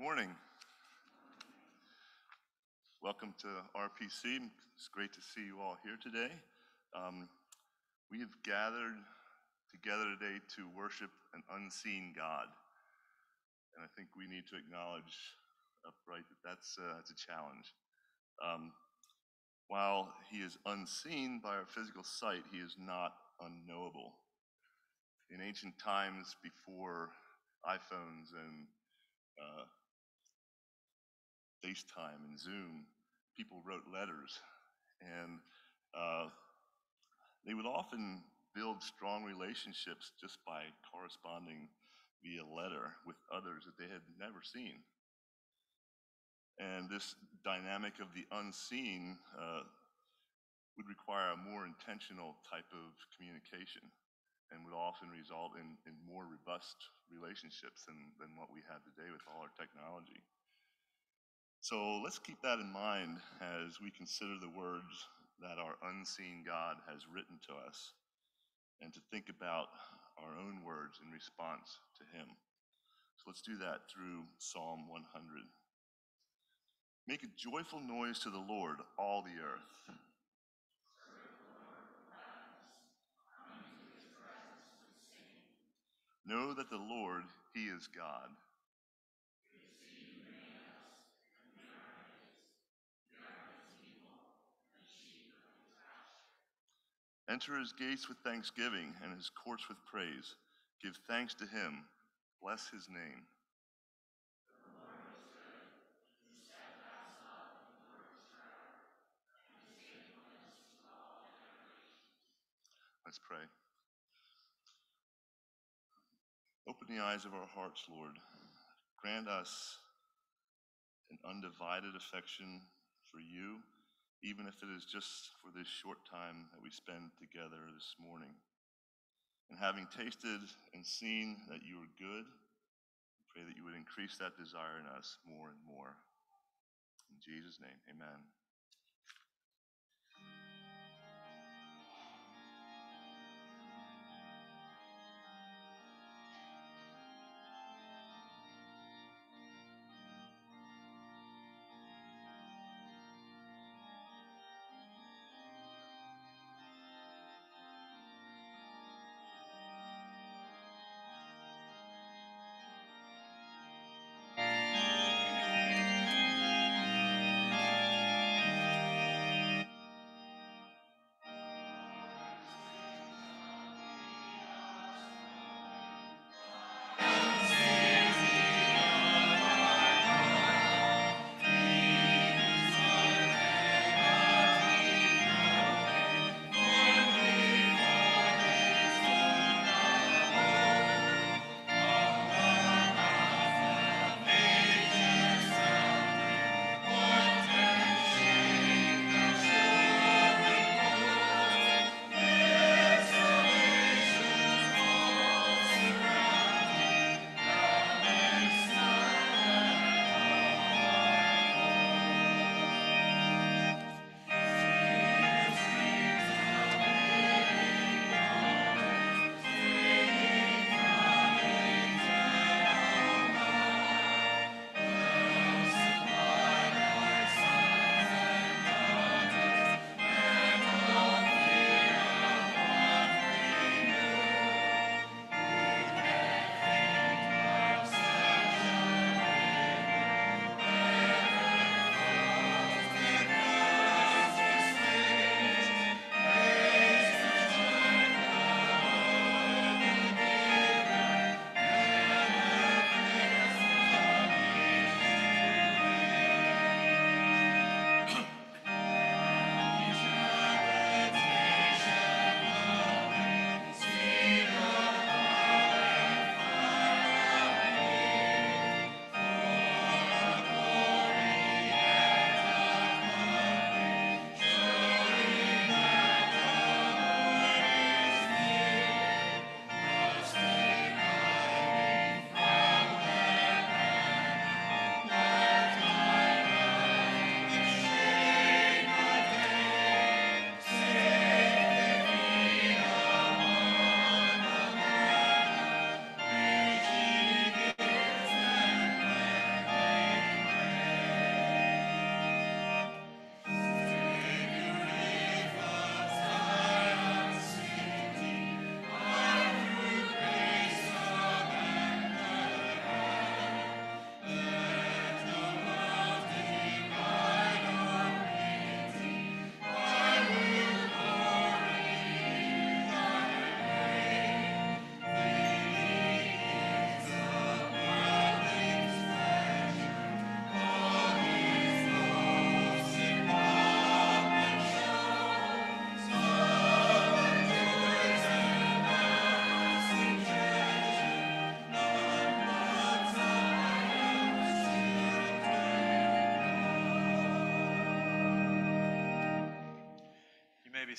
morning. Welcome to RPC. It's great to see you all here today. Um, we have gathered together today to worship an unseen God. And I think we need to acknowledge upright that that's, uh, that's a challenge. Um, while he is unseen by our physical sight, he is not unknowable. In ancient times before iPhones and uh, FaceTime and Zoom, people wrote letters, and uh, they would often build strong relationships just by corresponding via letter with others that they had never seen. And this dynamic of the unseen uh, would require a more intentional type of communication and would often result in, in more robust relationships than, than what we have today with all our technology. So let's keep that in mind as we consider the words that our unseen God has written to us and to think about our own words in response to Him. So let's do that through Psalm 100. Make a joyful noise to the Lord, all the earth. Know that the Lord, He is God. Enter his gates with thanksgiving and his courts with praise. Give thanks to him. Bless his name. Let's pray. Open the eyes of our hearts, Lord. Grant us an undivided affection for you, even if it is just for this short time that we spend together this morning. And having tasted and seen that you are good, we pray that you would increase that desire in us more and more. In Jesus' name, amen.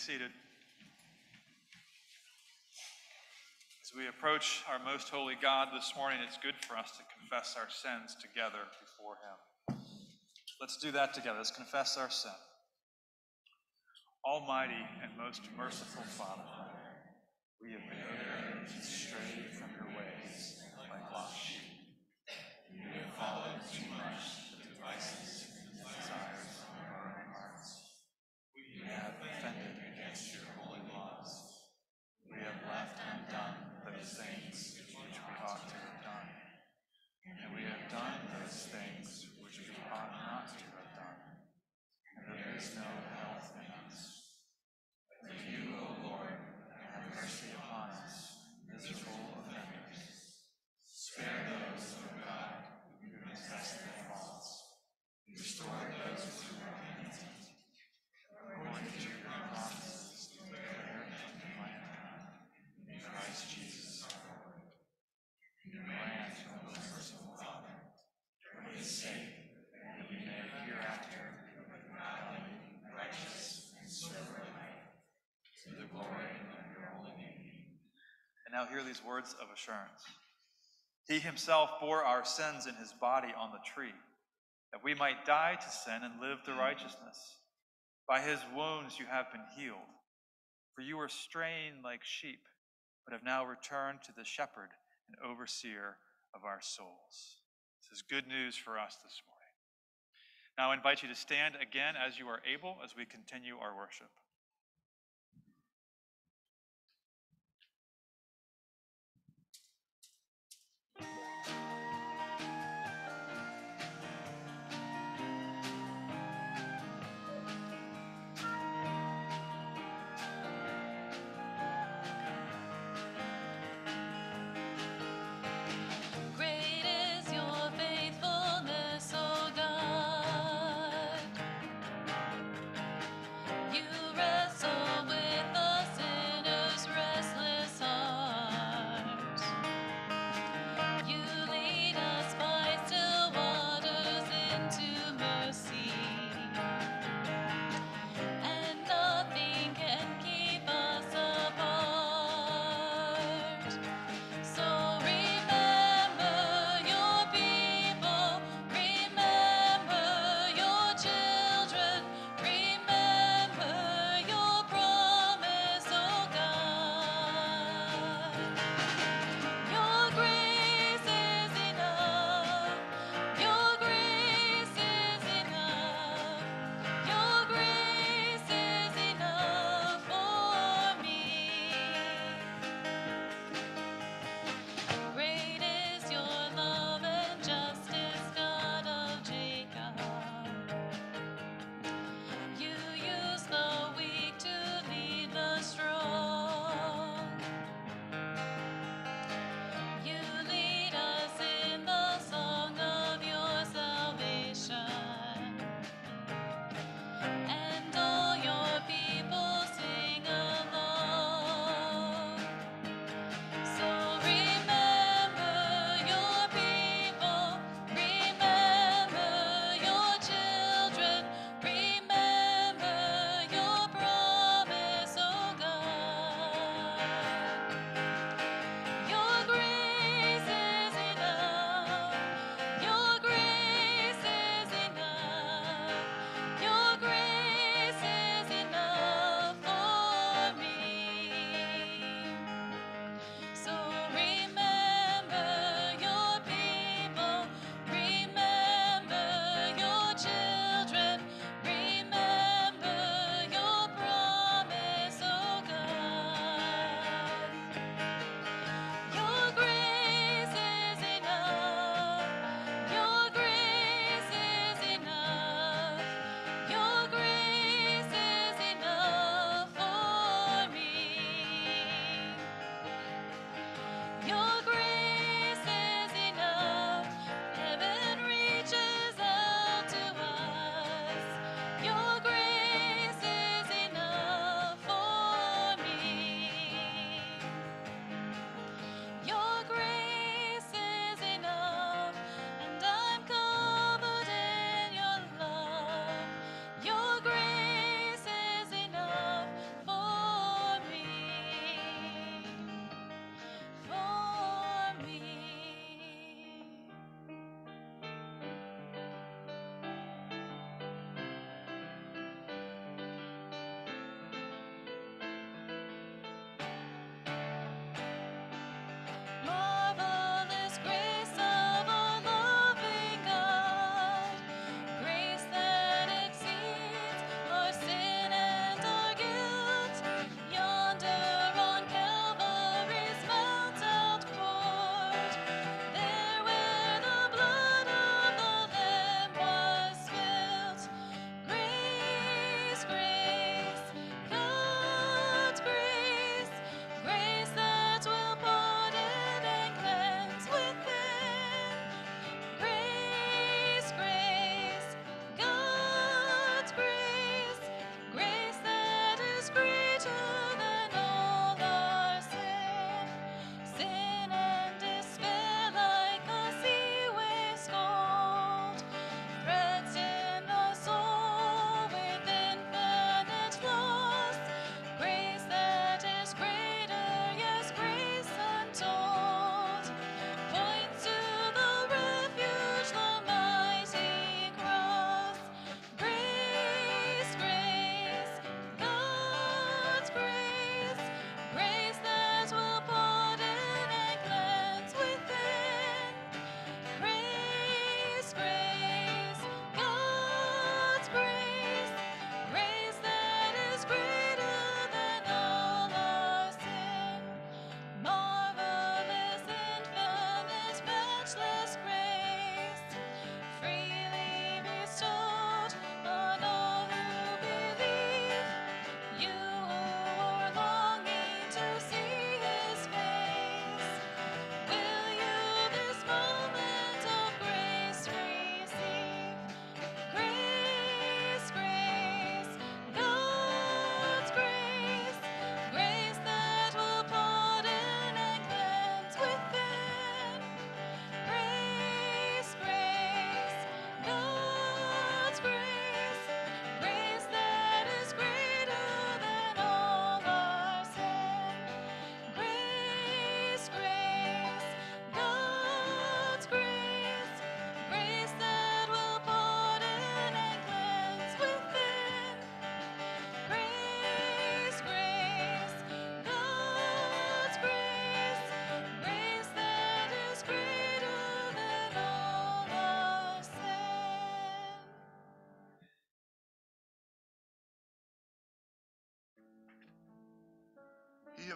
Seated. As we approach our most holy God this morning, it's good for us to confess our sins together before Him. Let's do that together. Let's confess our sin. Almighty and most merciful Father, we have been erring and strayed from your ways like lost sheep. We have followed too much the devices and desires of our own hearts. We have offended against your holy laws. We have left undone those things which we ought to have done. And we have done those things which we ought not to have done. And there is no health in us. But you, O Lord, have mercy upon us, miserable offenders. Spare those, O God, who confess their faults. Restore those who are penitent. According to your promises, declare and declare in Christ Jesus our Lord. Grant, O merciful Father, for his sake, that we may hereafter live godly, righteous, and sober life, to the glory of your holy name. And now hear these words of assurance. He himself bore our sins in his body on the tree, that we might die to sin and live to righteousness. By his wounds you have been healed. For you were straying like sheep, but have now returned to the shepherd and overseer of our souls. This is good news for us this morning. Now I invite you to stand again as you are able as we continue our worship.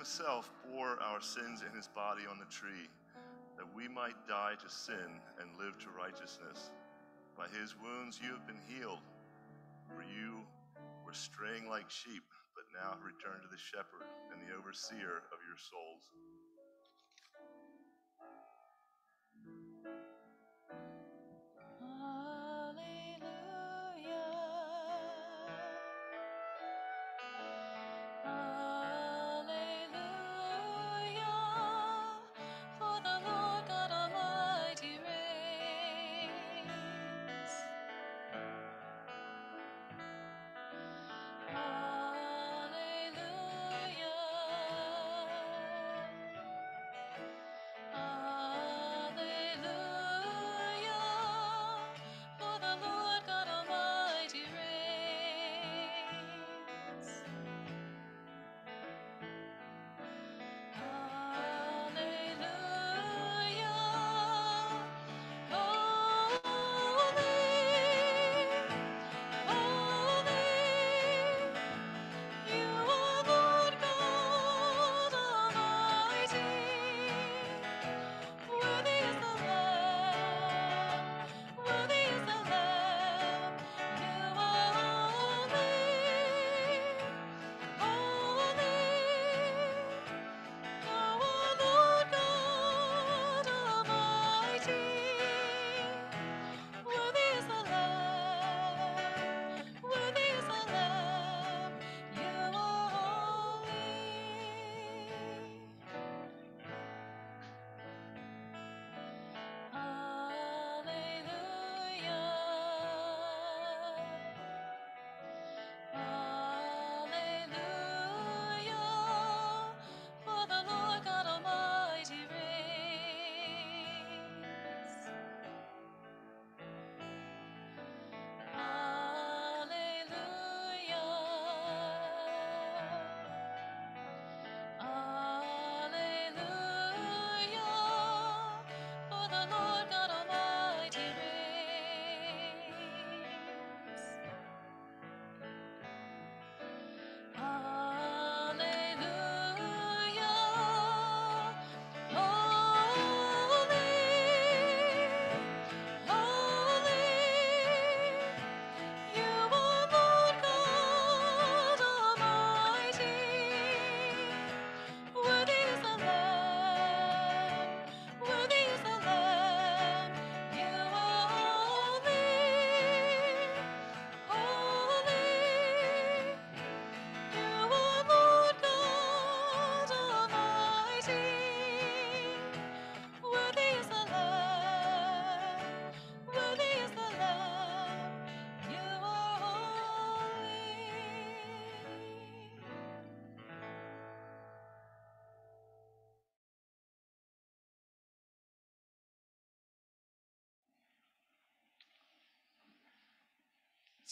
Himself bore our sins in his body on the tree, that we might die to sin and live to righteousness. By his wounds you have been healed, for you were straying like sheep, but now have returned to the shepherd and the overseer of your souls.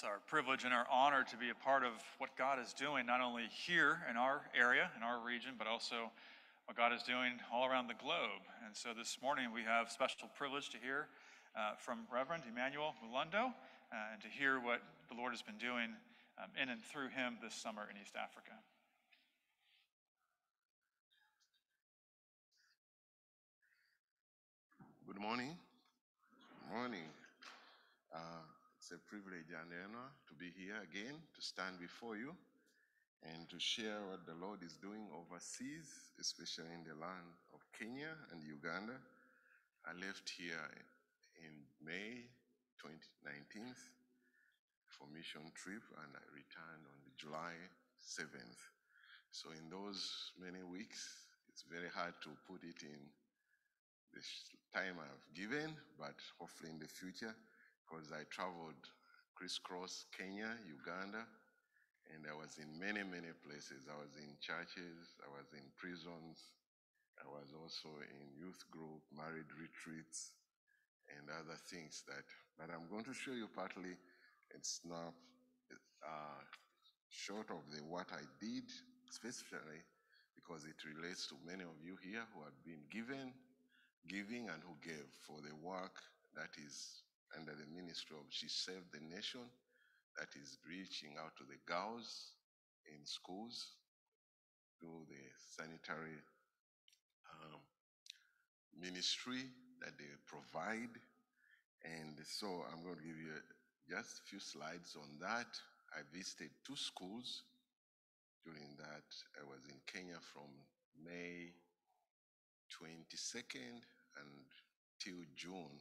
It's our privilege and our honor to be a part of what God is doing, not only here in our area, in our region, but also what God is doing all around the globe. And so this morning we have special privilege to hear uh, from Reverend Emmanuel Mulundo uh, and to hear what the Lord has been doing um, in and through him this summer in East Africa. Good morning. Morning. Uh, it's a privilege to be here again, to stand before you, and to share what the Lord is doing overseas, especially in the land of Kenya and Uganda. I left here in May 2019 for mission trip, and I returned on July 7th. So in those many weeks, it's very hard to put it in the time I've given, but hopefully in the future, because I traveled crisscross Kenya, Uganda, and I was in many, many places. I was in churches, I was in prisons, I was also in youth group, married retreats, and other things that, but I'm going to show you partly, it's not uh, short of the what I did specifically, because it relates to many of you here who have been given, giving, and who gave for the work that is under the ministry of She Saved the Nation, that is reaching out to the girls in schools do the sanitary um, ministry that they provide. And so I'm going to give you just a few slides on that. I visited two schools during that. I was in Kenya from May 22nd and till June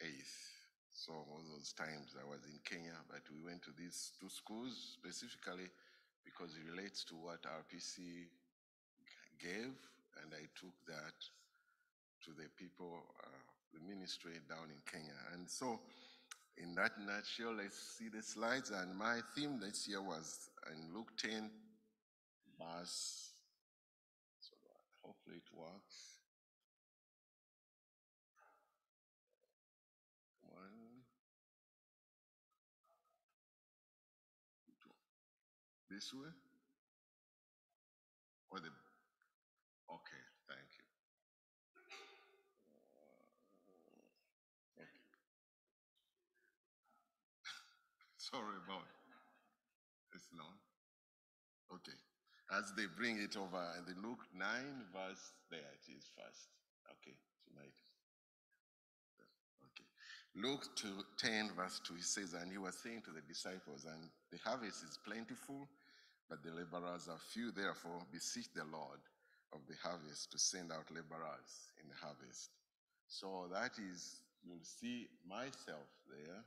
8th. So all those times I was in Kenya, but we went to these two schools specifically because it relates to what RPC gave, and I took that to the people, uh, the ministry down in Kenya. And so, in that nutshell, let's see the slides. And my theme this year was in Luke 10, verse. So hopefully it works. This way? Or the, okay, thank you. Uh, okay. Sorry about it's not. Okay. As they bring it over, and they look 9 verse, there it is first. Okay, tonight. Okay. Luke 2, 10, verse 2, he says, And he was saying to the disciples, And the harvest is plentiful, but the laborers are few. Therefore, beseech the Lord of the harvest to send out laborers in the harvest. So that is, you'll see myself there.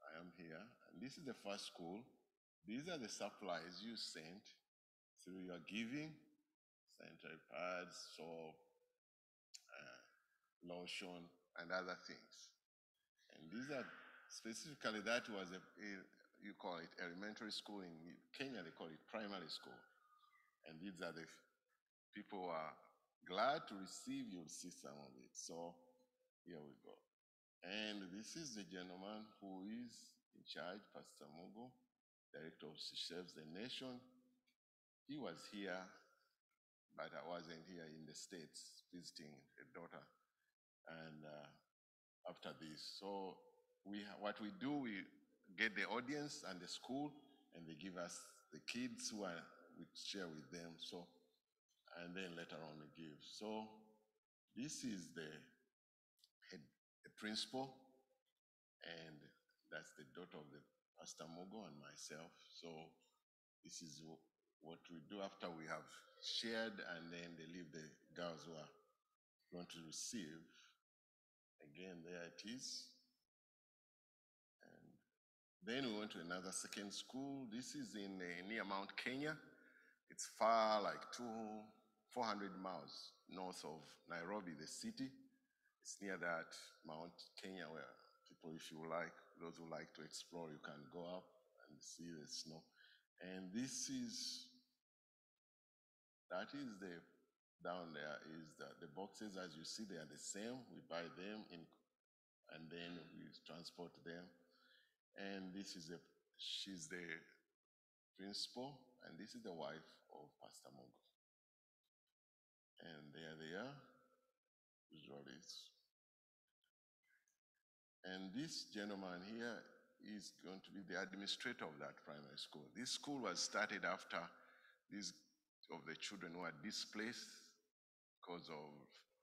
I am here. And this is the first school. These are the supplies you sent through your giving sanitary pads, soap, uh, lotion, and other things. And these are specifically, that was a, a- you call it elementary school. In Kenya, they call it primary school. And these are the people who are glad to receive. You'll see some of it. So here we go. And this is the gentleman who is in charge, Pastor Mugo, Director of Serves the Nation. He was here, but I wasn't here in the States visiting a daughter. And uh, after this, so we ha- what we do, we get the audience and the school, and they give us the kids who are we share with them. So, and then later on we give. So, this is the head, the principal, and that's the daughter of the Pastor Mugo and myself. So this is what we do after we have shared, and then they leave the girls who are going to receive. Again, there it is. Then we went to another second school. This is in uh, near Mount Kenya. It's far, like two, 400 miles north of Nairobi, the city. It's near that Mount Kenya where people, if you like, those who like to explore, you can go up and see the snow. And this is, that is the, down there is the, the boxes, as you see, they are the same. We buy them in, and then we transport them. And this is a, she's the principal, and this is the wife of Pastor Mugo. And there they are, usually and this gentleman here is going to be the administrator of that primary school. This school was started after these of the children who are displaced because of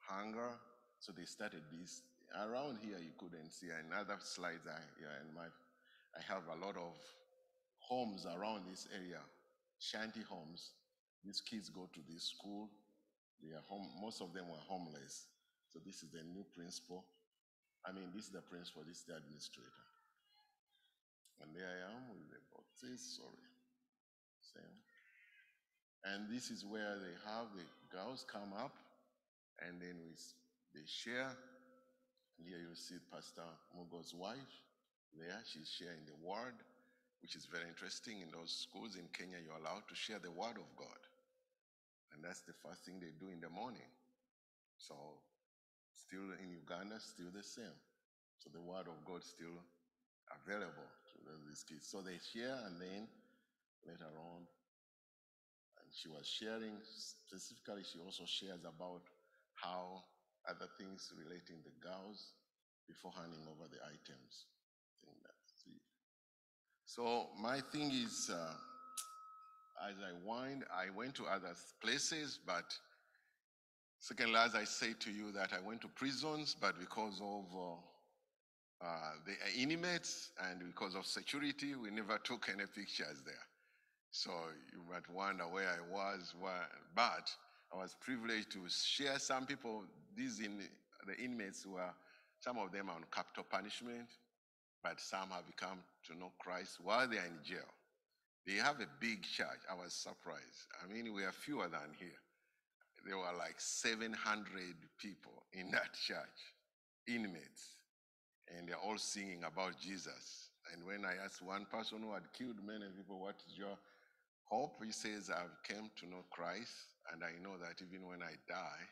hunger. So they started this. Around here, you couldn't see. In other slides, I, yeah, in my, I have a lot of homes around this area, shanty homes. These kids go to this school. They are home. Most of them were homeless. So this is the new principal. I mean, this is the principal, this is the administrator. And there I am with the boxes, sorry. Same. And this is where they have the girls come up and then we, they share. And here you see Pastor Mugo's wife there. She's sharing the word, which is very interesting. In those schools in Kenya, you're allowed to share the word of God. And that's the first thing they do in the morning. So still in Uganda, still the same. So the word of God still available to these kids. So they share, and then later on, and she was sharing specifically. She also shares about how other things relating the girls before handing over the items. I think that's it. So my thing is, uh, as I wind, I went to other places, but secondly, as I say to you, that I went to prisons, but because of uh, uh, the inmates and because of security, we never took any pictures there. So you might wonder where I was, where, but I was privileged to share some people, these in, the inmates were, some of them on capital punishment, but some have come to know Christ while they are in jail. They have a big church. I was surprised. I mean, we are fewer than here. There were like 700 people in that church, inmates, and they're all singing about Jesus. And when I asked one person who had killed many people, what is your hope? He says, I've come to know Christ, and I know that even when I die,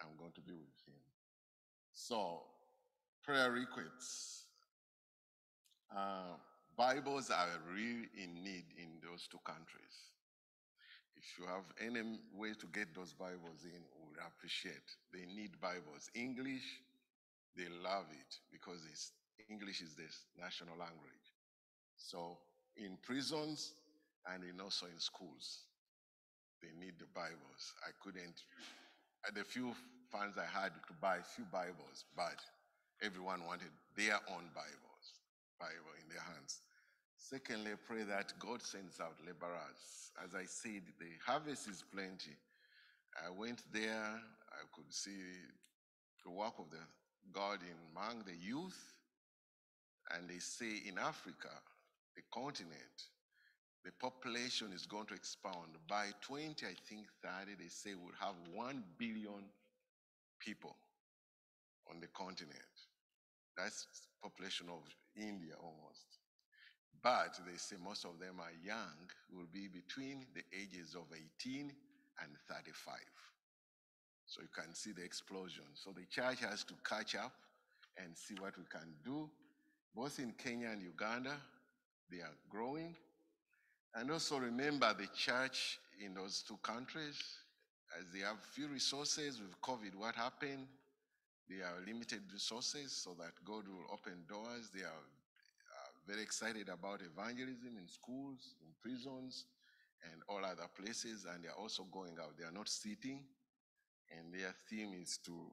I'm going to be with him. So, prayer requests. Uh, Bibles are really in need in those two countries. If you have any way to get those Bibles in, we would appreciate. They need Bibles. English, they love it because it's, English is the national language. So in prisons and in also in schools, they need the Bibles. I couldn't, the few funds I had to buy a few Bibles, but everyone wanted their own Bibles, Bible in their hands. Secondly, pray that God sends out laborers. As I said, the harvest is plenty. I went there, I could see the work of the God in among the youth, and they say in Africa, the continent, the population is going to expand. By 20, I think 30, they say we'll have 1 billion people on the continent. That's population of India almost. But they say most of them are young, will be between the ages of 18 and 35. So you can see the explosion. So the church has to catch up and see what we can do. Both in Kenya and Uganda, they are growing. And also remember the church in those two countries, as they have few resources with COVID, what happened? They are limited resources so that God will open doors. They are very excited about evangelism in schools, in prisons, and all other places, and they're also going out. They are not sitting, and their theme is to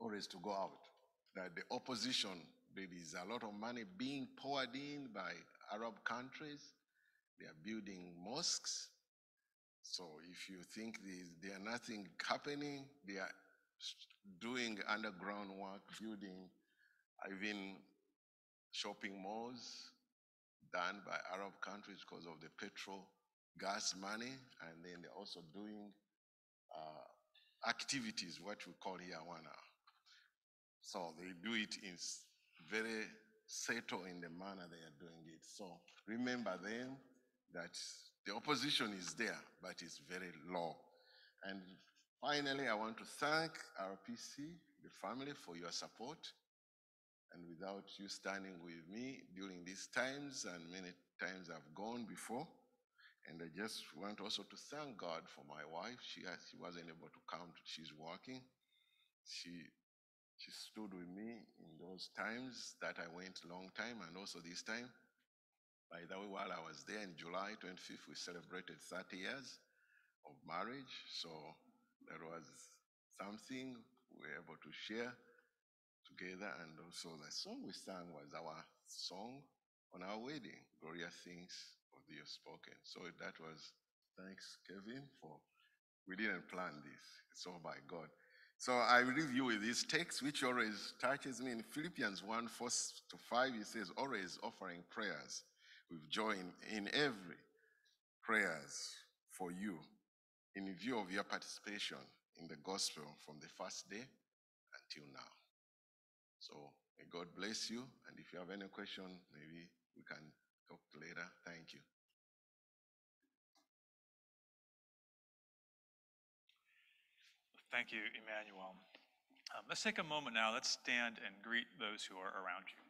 always to go out. That the opposition, there is a lot of money being poured in by Arab countries. They are building mosques. So if you think there are nothing happening, they are doing underground work, building even shopping malls done by Arab countries because of the petrol gas money, and then they're also doing uh, activities, what we call here wana. So they do it in very settled in the manner they are doing it. So remember then that the opposition is there, but it's very low. And finally, I want to thank RPC, the family, for your support. And without you standing with me during these times, and many times I've gone before, and I just want also to thank God for my wife. She has, she wasn't able to come. She's working. She she stood with me in those times that I went long time, and also this time. By the way, while I was there in July 25th, we celebrated 30 years of marriage. So that was something we were able to share together. And also the song we sang was our song on our wedding, Gloria Things of the Spoken. So that was, thanks Kevin for, we didn't plan this, it's all by God. So I leave you with this text, which always touches me in Philippians 1 4 to 5. It says, always offering prayers with joy in every prayers for you in view of your participation in the gospel from the first day until now. So may God bless you. And if you have any question, maybe we can talk later. Thank you. Thank you, Emmanuel. Um, let's take a moment now. Let's stand and greet those who are around you.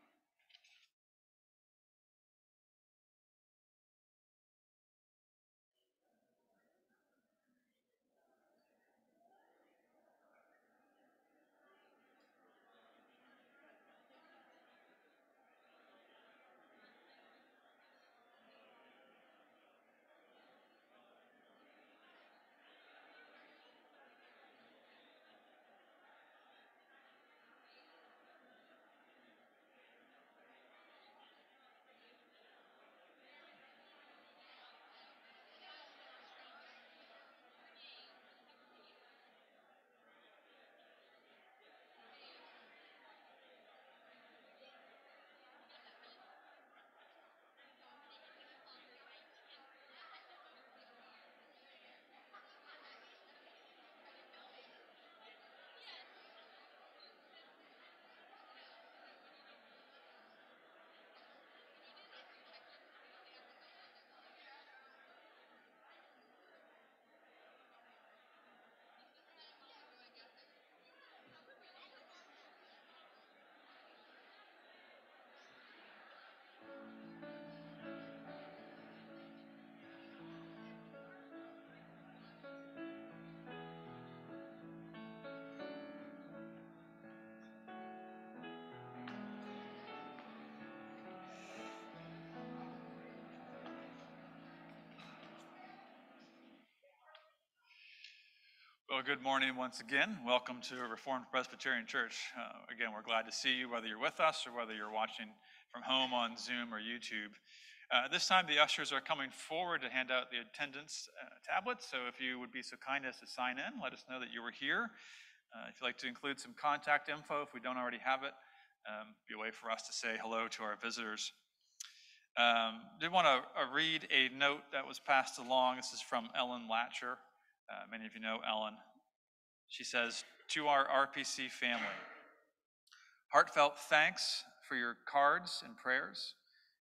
Well, good morning once again. Welcome to Reformed Presbyterian Church. Uh, again, we're glad to see you, whether you're with us or whether you're watching from home on Zoom or YouTube. Uh, this time, the ushers are coming forward to hand out the attendance uh, tablets. So, if you would be so kind as to sign in, let us know that you were here. Uh, if you'd like to include some contact info, if we don't already have it, um, be a way for us to say hello to our visitors. Um, did want to uh, read a note that was passed along. This is from Ellen Latcher. Uh, many of you know Ellen. She says, To our RPC family, heartfelt thanks for your cards and prayers.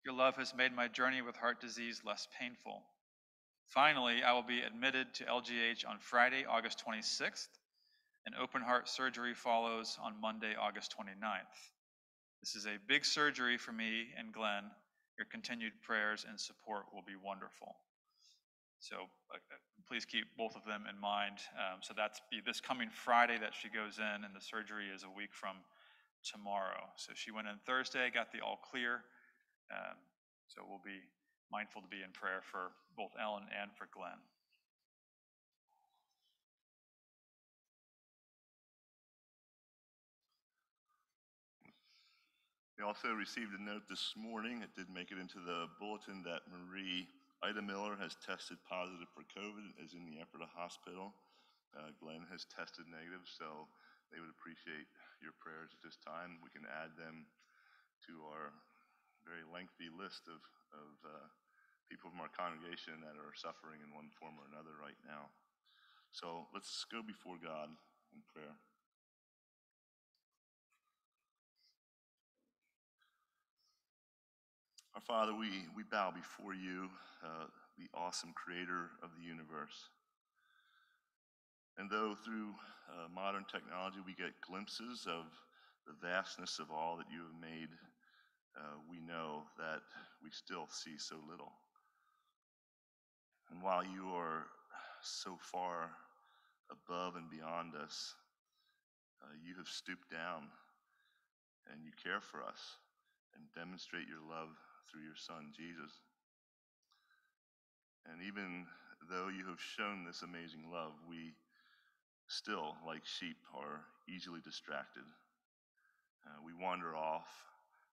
Your love has made my journey with heart disease less painful. Finally, I will be admitted to LGH on Friday, August 26th, and open heart surgery follows on Monday, August 29th. This is a big surgery for me and Glenn your continued prayers and support will be wonderful. So uh, please keep both of them in mind. Um, so that's be this coming Friday that she goes in, and the surgery is a week from tomorrow. So she went in Thursday, got the all clear. Um, so we'll be mindful to be in prayer for both Ellen and for Glenn. We also received a note this morning, it did make it into the bulletin, that Marie Ida Miller has tested positive for COVID, is in the Ephrata Hospital. Uh, Glenn has tested negative, so they would appreciate your prayers at this time. We can add them to our very lengthy list of, of uh, people from our congregation that are suffering in one form or another right now. So let's go before God in prayer. Our Father, we, we bow before you, uh, the awesome creator of the universe. And though through uh, modern technology we get glimpses of the vastness of all that you have made, uh, we know that we still see so little. And while you are so far above and beyond us, uh, you have stooped down and you care for us and demonstrate your love through your Son, Jesus. And even though you have shown this amazing love, we still, like sheep, are easily distracted. Uh, we wander off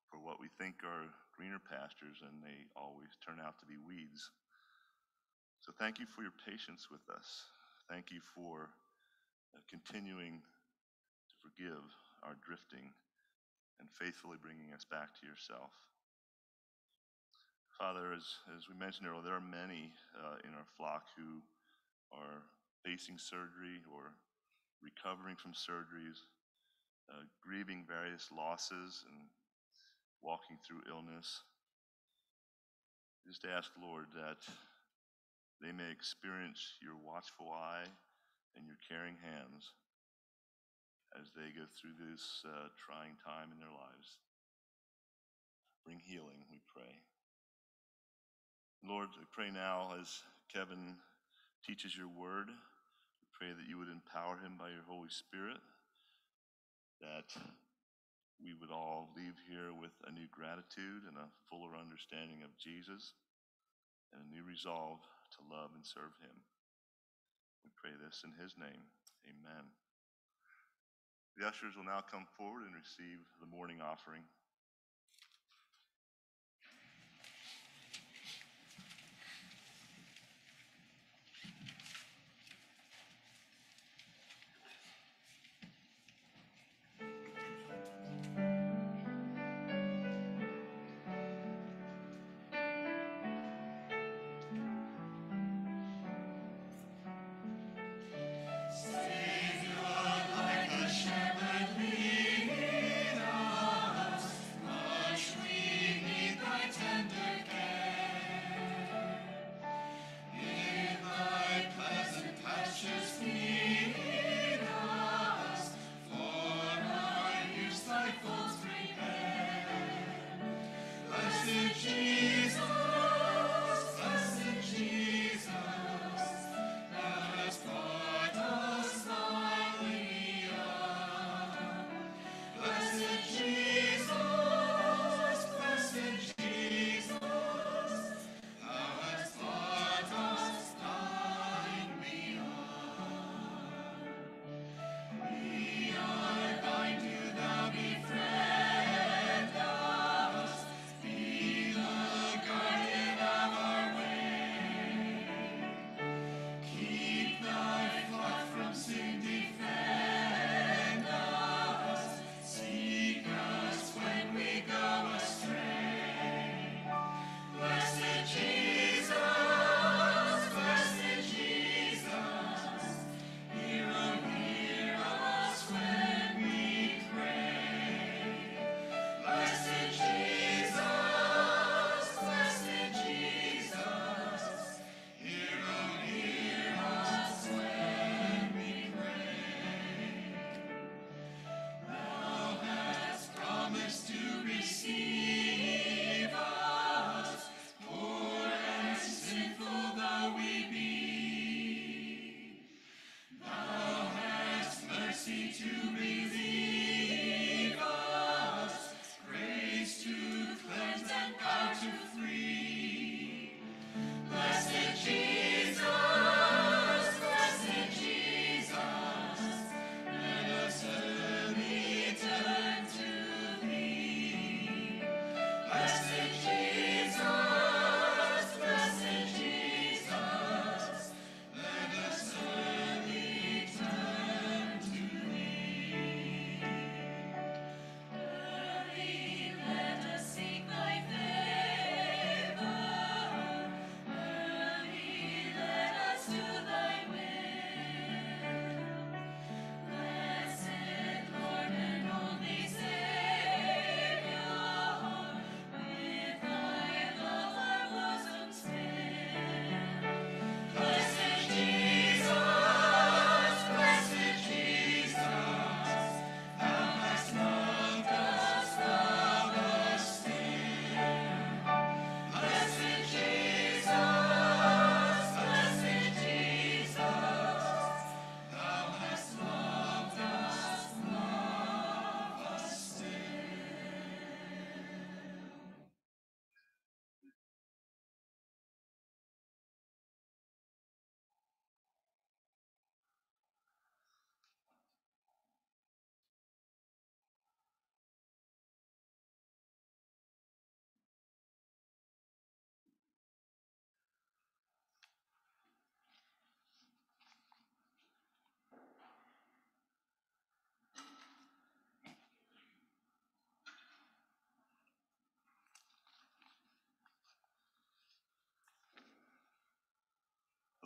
for what we think are greener pastures, and they always turn out to be weeds. So thank you for your patience with us. Thank you for uh, continuing to forgive our drifting and faithfully bringing us back to yourself. Father, as, as we mentioned earlier, there are many uh, in our flock who are facing surgery or recovering from surgeries, uh, grieving various losses and walking through illness. Just ask, Lord, that they may experience your watchful eye and your caring hands as they go through this uh, trying time in their lives. Bring healing, we pray. Lord, I pray now as Kevin teaches your word, we pray that you would empower him by your Holy Spirit, that we would all leave here with a new gratitude and a fuller understanding of Jesus and a new resolve to love and serve him. We pray this in his name. Amen. The ushers will now come forward and receive the morning offering.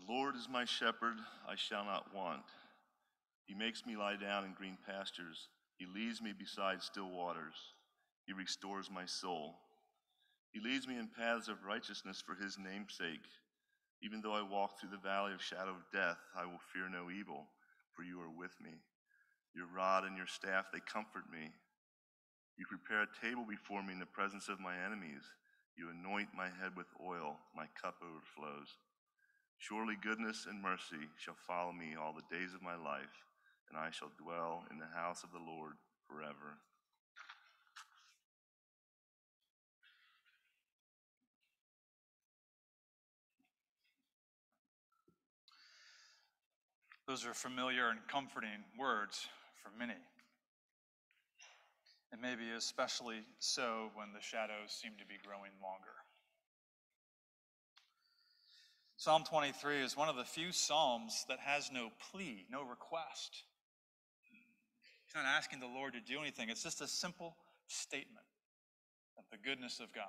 Lord is my shepherd, I shall not want. He makes me lie down in green pastures. He leads me beside still waters. He restores my soul. He leads me in paths of righteousness for his name's sake. Even though I walk through the valley of shadow of death, I will fear no evil, for you are with me. Your rod and your staff, they comfort me. You prepare a table before me in the presence of my enemies. You anoint my head with oil, my cup overflows. Surely goodness and mercy shall follow me all the days of my life, and I shall dwell in the house of the Lord forever. Those are familiar and comforting words for many. And maybe especially so when the shadows seem to be growing longer. Psalm 23 is one of the few Psalms that has no plea, no request. He's not asking the Lord to do anything, it's just a simple statement of the goodness of God.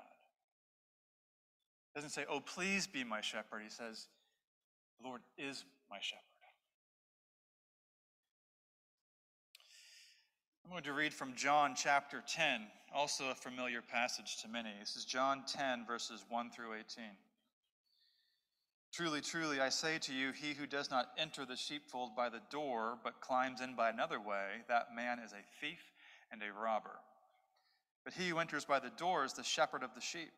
He doesn't say, Oh, please be my shepherd. He says, The Lord is my shepherd. I'm going to read from John chapter 10, also a familiar passage to many. This is John 10, verses 1 through 18. Truly, truly, I say to you, he who does not enter the sheepfold by the door, but climbs in by another way, that man is a thief and a robber. But he who enters by the door is the shepherd of the sheep.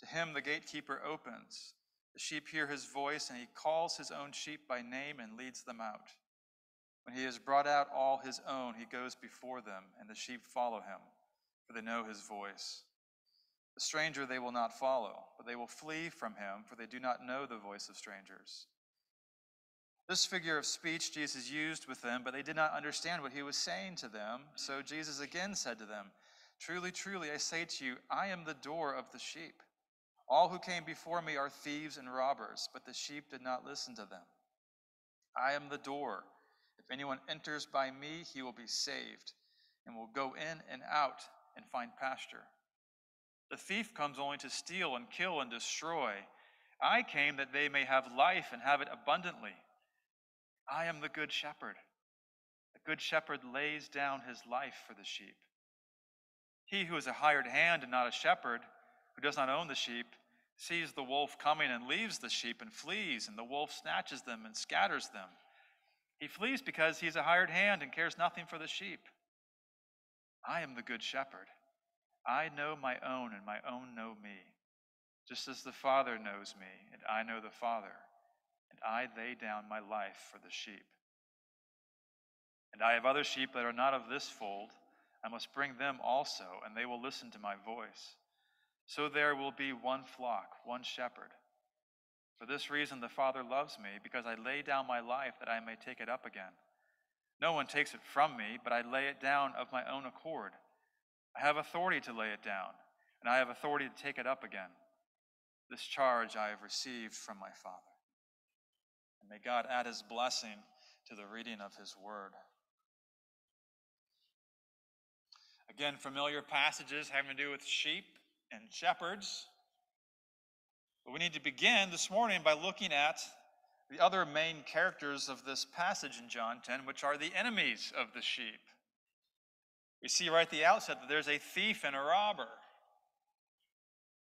To him the gatekeeper opens. The sheep hear his voice, and he calls his own sheep by name and leads them out. When he has brought out all his own, he goes before them, and the sheep follow him, for they know his voice. The stranger they will not follow, but they will flee from him, for they do not know the voice of strangers. This figure of speech Jesus used with them, but they did not understand what he was saying to them. So Jesus again said to them, Truly, truly, I say to you, I am the door of the sheep. All who came before me are thieves and robbers, but the sheep did not listen to them. I am the door. If anyone enters by me, he will be saved, and will go in and out and find pasture. The thief comes only to steal and kill and destroy. I came that they may have life and have it abundantly. I am the good shepherd. The good shepherd lays down his life for the sheep. He who is a hired hand and not a shepherd, who does not own the sheep, sees the wolf coming and leaves the sheep and flees, and the wolf snatches them and scatters them. He flees because he's a hired hand and cares nothing for the sheep. I am the good shepherd. I know my own, and my own know me, just as the Father knows me, and I know the Father, and I lay down my life for the sheep. And I have other sheep that are not of this fold. I must bring them also, and they will listen to my voice. So there will be one flock, one shepherd. For this reason, the Father loves me, because I lay down my life that I may take it up again. No one takes it from me, but I lay it down of my own accord. I have authority to lay it down, and I have authority to take it up again. This charge I have received from my Father. And may God add his blessing to the reading of his word. Again, familiar passages having to do with sheep and shepherds. But we need to begin this morning by looking at the other main characters of this passage in John 10, which are the enemies of the sheep. We see right at the outset that there's a thief and a robber.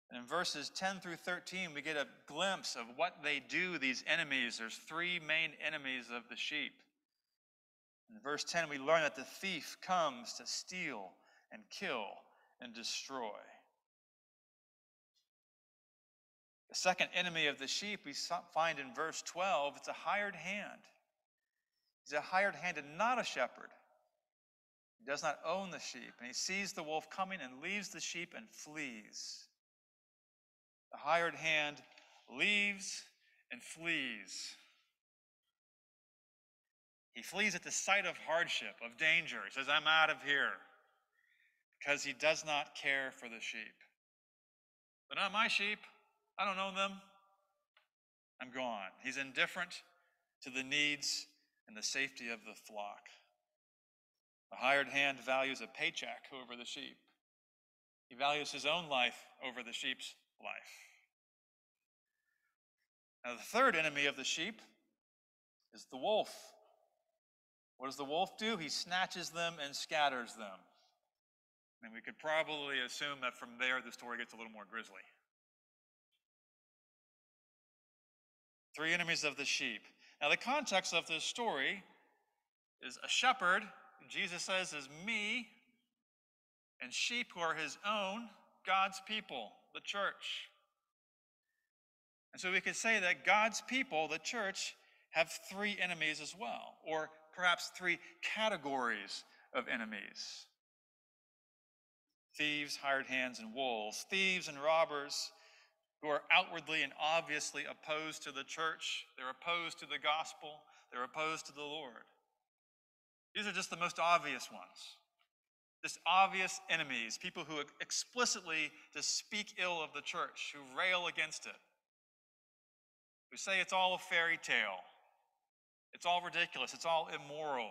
And in verses 10 through 13, we get a glimpse of what they do, these enemies. There's three main enemies of the sheep. In verse 10, we learn that the thief comes to steal and kill and destroy. The second enemy of the sheep we find in verse 12 it's a hired hand. He's a hired hand and not a shepherd. He does not own the sheep, and he sees the wolf coming and leaves the sheep and flees. The hired hand leaves and flees. He flees at the sight of hardship, of danger. He says, I'm out of here because he does not care for the sheep. They're not my sheep. I don't own them. I'm gone. He's indifferent to the needs and the safety of the flock. The hired hand values a paycheck over the sheep. He values his own life over the sheep's life. Now, the third enemy of the sheep is the wolf. What does the wolf do? He snatches them and scatters them. And we could probably assume that from there the story gets a little more grisly. Three enemies of the sheep. Now, the context of this story is a shepherd, Jesus says is me, and sheep who are his own, God's people, the church. And so we could say that God's people, the church, have three enemies as well, or perhaps three categories of enemies thieves, hired hands, and wolves. Thieves and robbers who are outwardly and obviously opposed to the church, they're opposed to the gospel, they're opposed to the Lord. These are just the most obvious ones. Just obvious enemies, people who explicitly just speak ill of the church, who rail against it, who say it's all a fairy tale, it's all ridiculous, it's all immoral.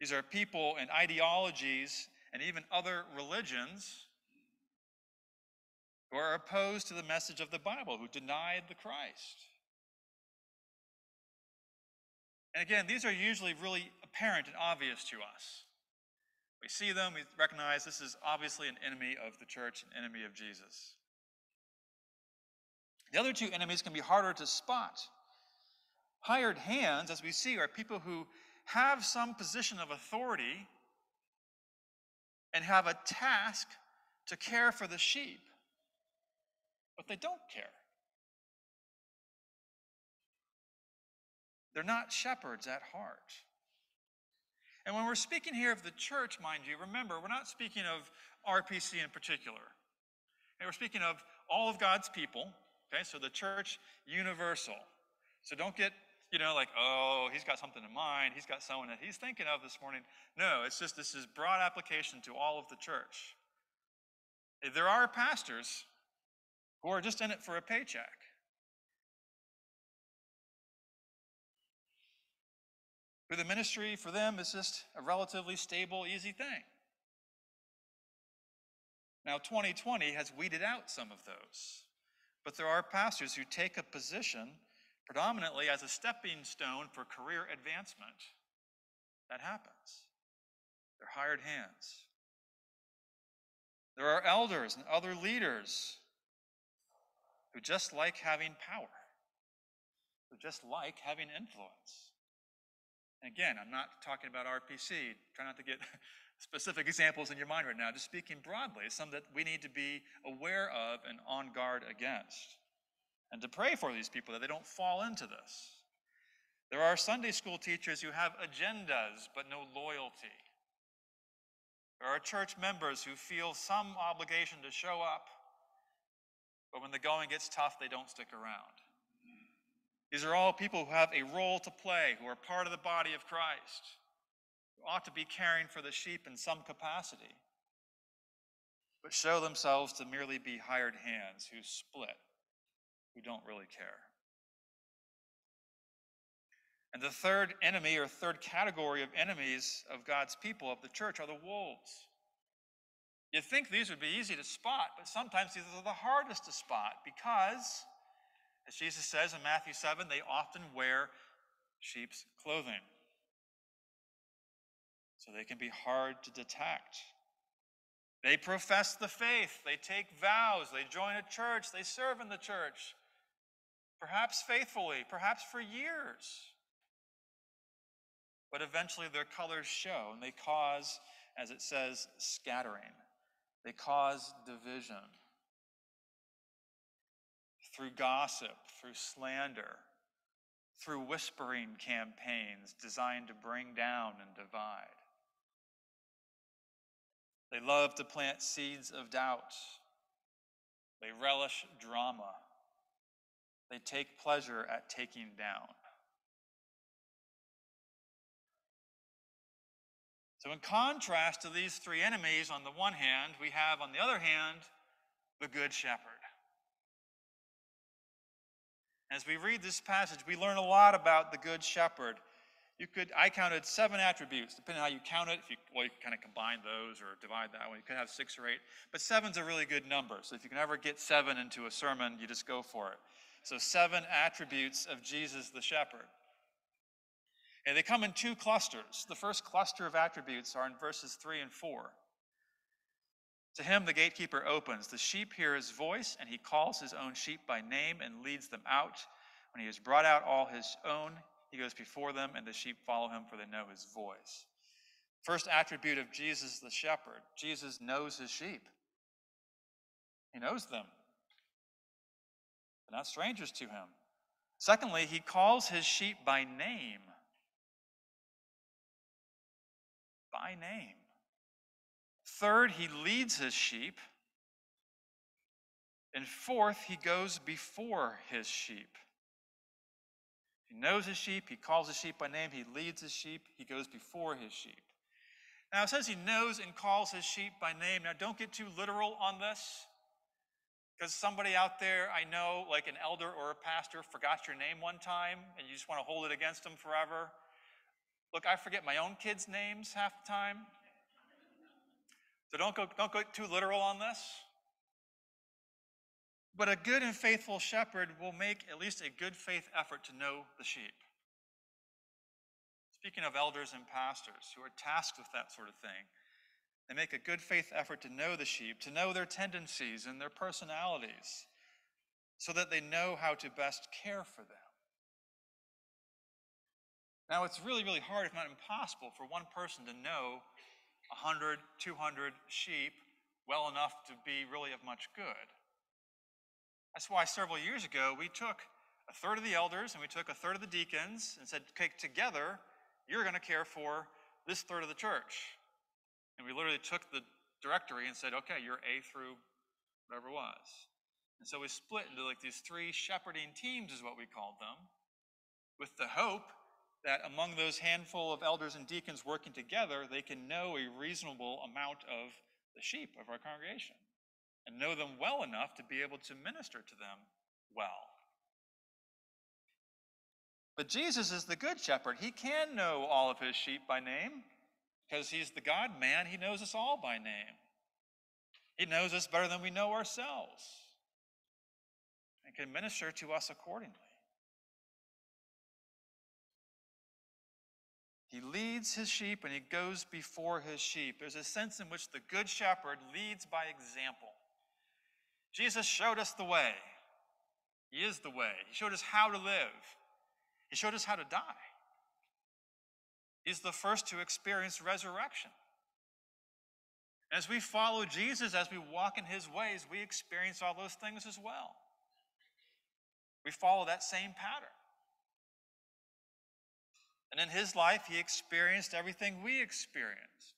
These are people and ideologies and even other religions who are opposed to the message of the Bible, who denied the Christ. And again, these are usually really apparent and obvious to us. We see them, we recognize this is obviously an enemy of the church, an enemy of Jesus. The other two enemies can be harder to spot. Hired hands, as we see, are people who have some position of authority and have a task to care for the sheep, but they don't care. They're not shepherds at heart. And when we're speaking here of the church, mind you, remember, we're not speaking of RPC in particular. And we're speaking of all of God's people, okay? So the church universal. So don't get, you know, like, oh, he's got something in mind. He's got someone that he's thinking of this morning. No, it's just this is broad application to all of the church. There are pastors who are just in it for a paycheck. Who the ministry for them is just a relatively stable, easy thing. Now, 2020 has weeded out some of those, but there are pastors who take a position predominantly as a stepping stone for career advancement. That happens. They're hired hands. There are elders and other leaders who just like having power, who just like having influence. Again, I'm not talking about RPC. Try not to get specific examples in your mind right now. Just speaking broadly, some that we need to be aware of and on guard against. And to pray for these people that they don't fall into this. There are Sunday school teachers who have agendas but no loyalty. There are church members who feel some obligation to show up but when the going gets tough, they don't stick around. These are all people who have a role to play, who are part of the body of Christ, who ought to be caring for the sheep in some capacity, but show themselves to merely be hired hands who split, who don't really care. And the third enemy or third category of enemies of God's people, of the church, are the wolves. You'd think these would be easy to spot, but sometimes these are the hardest to spot because, as Jesus says in Matthew 7, they often wear sheep's clothing. So they can be hard to detect. They profess the faith, they take vows, they join a church, they serve in the church, perhaps faithfully, perhaps for years. But eventually their colors show and they cause, as it says, scattering. They cause division through gossip, through slander, through whispering campaigns designed to bring down and divide. They love to plant seeds of doubt. They relish drama. They take pleasure at taking down. So, in contrast to these three enemies, on the one hand, we have, on the other hand, the Good Shepherd. As we read this passage, we learn a lot about the Good Shepherd. you could, I counted seven attributes, depending on how you count it. If you, well, you kind of combine those or divide that one. You could have six or eight, but seven's a really good number. So if you can ever get seven into a sermon, you just go for it. So seven attributes of Jesus the shepherd. And they come in two clusters. The first cluster of attributes are in verses three and four. To him, the gatekeeper opens. The sheep hear his voice, and he calls his own sheep by name and leads them out. When he has brought out all his own, he goes before them, and the sheep follow him, for they know his voice. First attribute of Jesus the shepherd Jesus knows his sheep, he knows them. They're not strangers to him. Secondly, he calls his sheep by name. By name. Third, he leads his sheep. And fourth, he goes before his sheep. He knows his sheep, he calls his sheep by name, he leads his sheep, he goes before his sheep. Now it says he knows and calls his sheep by name. Now don't get too literal on this. Because somebody out there, I know, like an elder or a pastor, forgot your name one time and you just want to hold it against them forever. Look, I forget my own kids' names half the time. So don't go, don't go too literal on this. But a good and faithful shepherd will make at least a good faith effort to know the sheep. Speaking of elders and pastors who are tasked with that sort of thing, they make a good faith effort to know the sheep, to know their tendencies and their personalities, so that they know how to best care for them. Now, it's really, really hard, if not impossible, for one person to know 100, 200 sheep well enough to be really of much good. That's why several years ago we took a third of the elders and we took a third of the deacons and said, okay, together, you're going to care for this third of the church. And we literally took the directory and said, okay, you're A through whatever it was. And so we split into like these three shepherding teams, is what we called them, with the hope that among those handful of elders and deacons working together, they can know a reasonable amount of the sheep of our congregation and know them well enough to be able to minister to them well. But Jesus is the good shepherd. He can know all of his sheep by name because he's the God man. He knows us all by name. He knows us better than we know ourselves and can minister to us accordingly. He leads his sheep and he goes before his sheep. There's a sense in which the good shepherd leads by example. Jesus showed us the way. He is the way. He showed us how to live. He showed us how to die. He's the first to experience resurrection. As we follow Jesus, as we walk in his ways, we experience all those things as well. We follow that same pattern. And in his life, he experienced everything we experienced.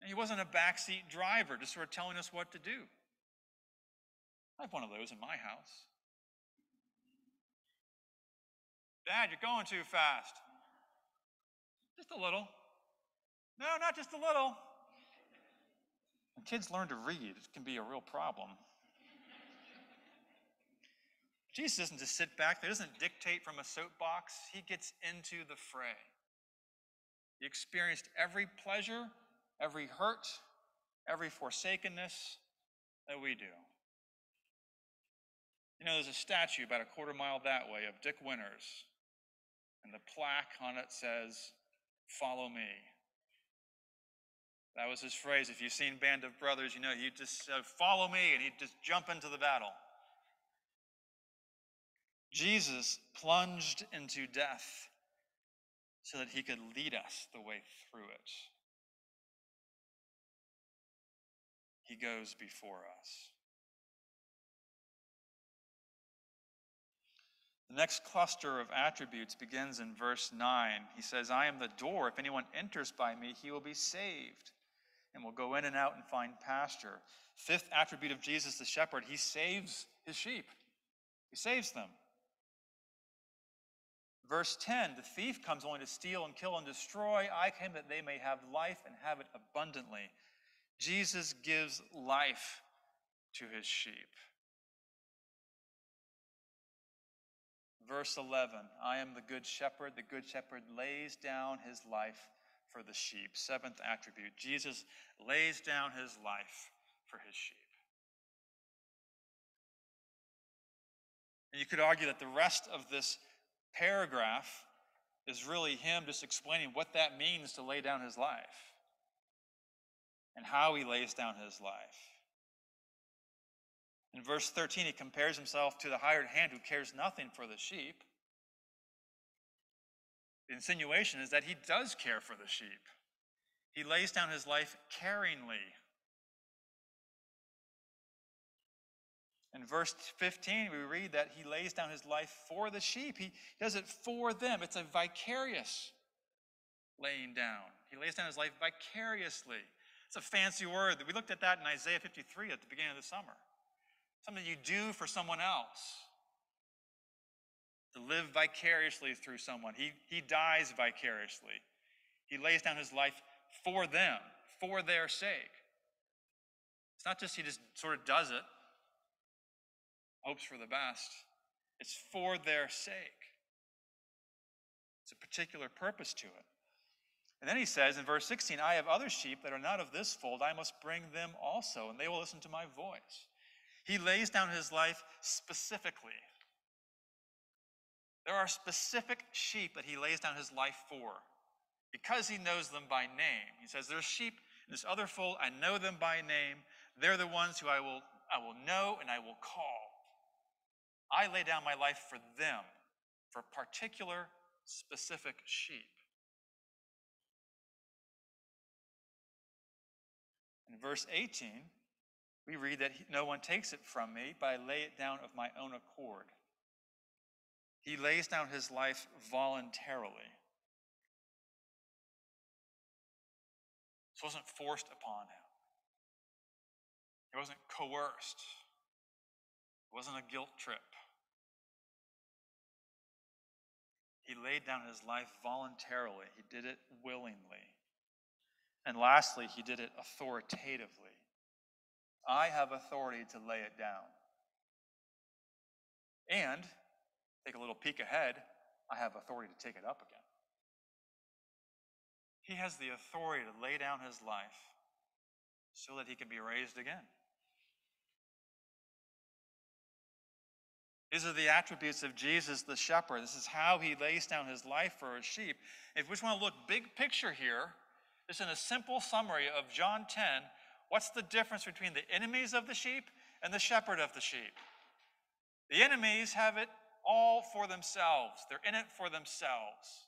And he wasn't a backseat driver just sort of telling us what to do. I have one of those in my house. Dad, you're going too fast. Just a little. No, not just a little. When kids learn to read, it can be a real problem. Jesus doesn't just sit back there, doesn't dictate from a soapbox. He gets into the fray. He experienced every pleasure, every hurt, every forsakenness that we do. You know, there's a statue about a quarter mile that way of Dick Winters, and the plaque on it says, Follow me. That was his phrase. If you've seen Band of Brothers, you know, he'd just Follow me, and he'd just jump into the battle. Jesus plunged into death so that he could lead us the way through it. He goes before us. The next cluster of attributes begins in verse 9. He says, I am the door. If anyone enters by me, he will be saved and will go in and out and find pasture. Fifth attribute of Jesus, the shepherd, he saves his sheep, he saves them. Verse 10 The thief comes only to steal and kill and destroy. I came that they may have life and have it abundantly. Jesus gives life to his sheep. Verse 11 I am the good shepherd. The good shepherd lays down his life for the sheep. Seventh attribute Jesus lays down his life for his sheep. And you could argue that the rest of this paragraph is really him just explaining what that means to lay down his life and how he lays down his life. In verse 13, he compares himself to the hired hand who cares nothing for the sheep. The insinuation is that he does care for the sheep. He lays down his life caringly. In verse 15, we read that he lays down his life for the sheep. He does it for them. It's a vicarious laying down. He lays down his life vicariously. It's a fancy word. We looked at that in Isaiah 53 at the beginning of the summer. Something you do for someone else. To live vicariously through someone. He, he dies vicariously. He lays down his life for them, for their sake. It's not just he just sort of does it, hopes for the best. It's for their sake. It's a particular purpose to it. And then he says in verse 16, I have other sheep that are not of this fold. I must bring them also, and they will listen to my voice. He lays down his life specifically. There are specific sheep that he lays down his life for because he knows them by name. He says, There's sheep in this other fold. I know them by name. They're the ones who I will, I will know and I will call. I lay down my life for them, for particular, specific sheep. In verse 18, we read that no one takes it from me, but I lay it down of my own accord. He lays down his life voluntarily. This wasn't forced upon him. It wasn't coerced. It wasn't a guilt trip. He laid down his life voluntarily. He did it willingly. And lastly, he did it authoritatively. I have authority to lay it down. And, take a little peek ahead, I have authority to take it up again. He has the authority to lay down his life so that he can be raised again. These are the attributes of Jesus the shepherd. This is how he lays down his life for his sheep. If we just want to look big picture here, just in a simple summary of John 10, what's the difference between the enemies of the sheep and the shepherd of the sheep? The enemies have it all for themselves, they're in it for themselves.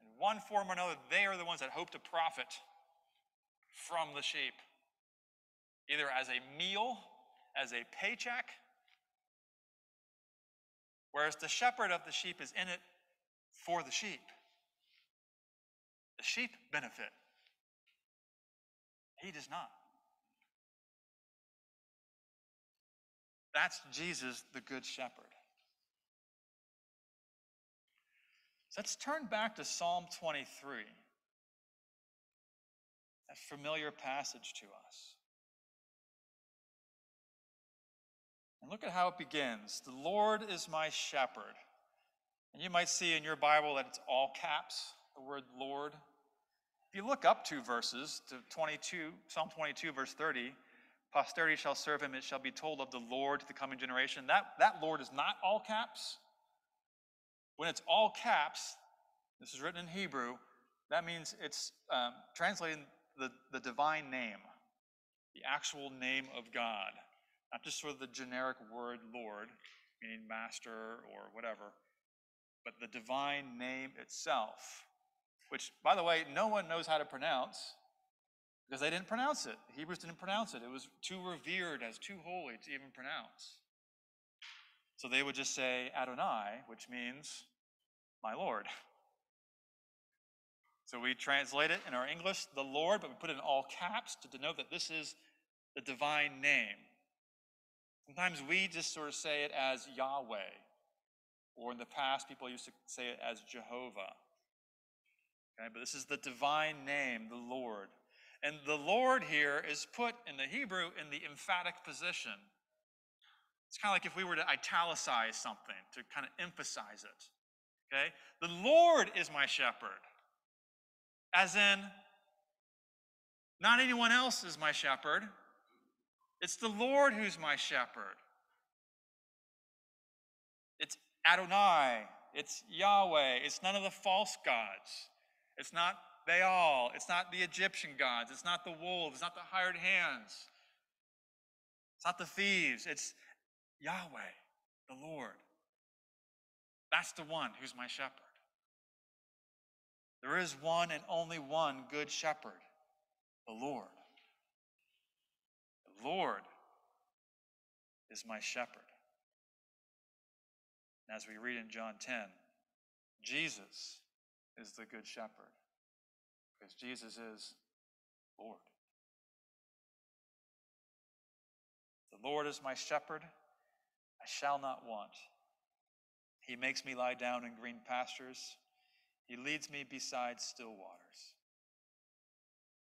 In one form or another, they are the ones that hope to profit from the sheep, either as a meal, as a paycheck. Whereas the shepherd of the sheep is in it for the sheep. The sheep benefit. He does not. That's Jesus, the Good Shepherd. Let's turn back to Psalm 23, that familiar passage to us. And look at how it begins The Lord is my shepherd. And you might see in your Bible that it's all caps, the word Lord. If you look up two verses to 22, Psalm 22, verse 30, posterity shall serve him, it shall be told of the Lord to the coming generation. That, that Lord is not all caps. When it's all caps, this is written in Hebrew, that means it's um, translating the, the divine name, the actual name of God, not just sort of the generic word Lord, meaning master or whatever, but the divine name itself, which, by the way, no one knows how to pronounce because they didn't pronounce it. The Hebrews didn't pronounce it. It was too revered as too holy to even pronounce. So they would just say Adonai, which means my Lord. So we translate it in our English, the Lord, but we put it in all caps to denote that this is the divine name. Sometimes we just sort of say it as Yahweh, or in the past, people used to say it as Jehovah. Okay, but this is the divine name, the Lord. And the Lord here is put in the Hebrew in the emphatic position. It's kind of like if we were to italicize something to kind of emphasize it. Okay? The Lord is my shepherd. As in, not anyone else is my shepherd. It's the Lord who's my shepherd. It's Adonai. It's Yahweh. It's none of the false gods. It's not Baal. It's not the Egyptian gods. It's not the wolves. It's not the hired hands. It's not the thieves. It's Yahweh, the Lord. That's the one who's my shepherd. There is one and only one good shepherd, the Lord. Lord is my shepherd. And as we read in John 10, Jesus is the good shepherd because Jesus is Lord. The Lord is my shepherd, I shall not want. He makes me lie down in green pastures. He leads me beside still waters.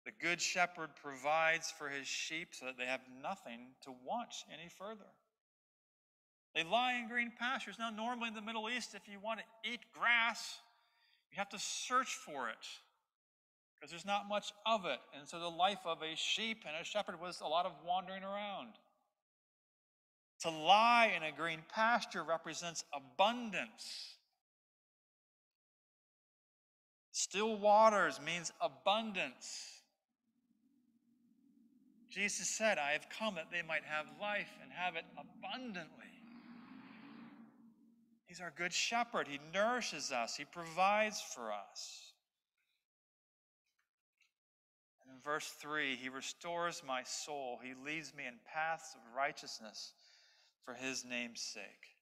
The good shepherd provides for his sheep so that they have nothing to watch any further. They lie in green pastures. Now, normally in the Middle East, if you want to eat grass, you have to search for it because there's not much of it. And so the life of a sheep and a shepherd was a lot of wandering around. To lie in a green pasture represents abundance. Still waters means abundance. Jesus said, I have come that they might have life and have it abundantly. He's our good shepherd. He nourishes us, He provides for us. And in verse 3, He restores my soul. He leads me in paths of righteousness for His name's sake.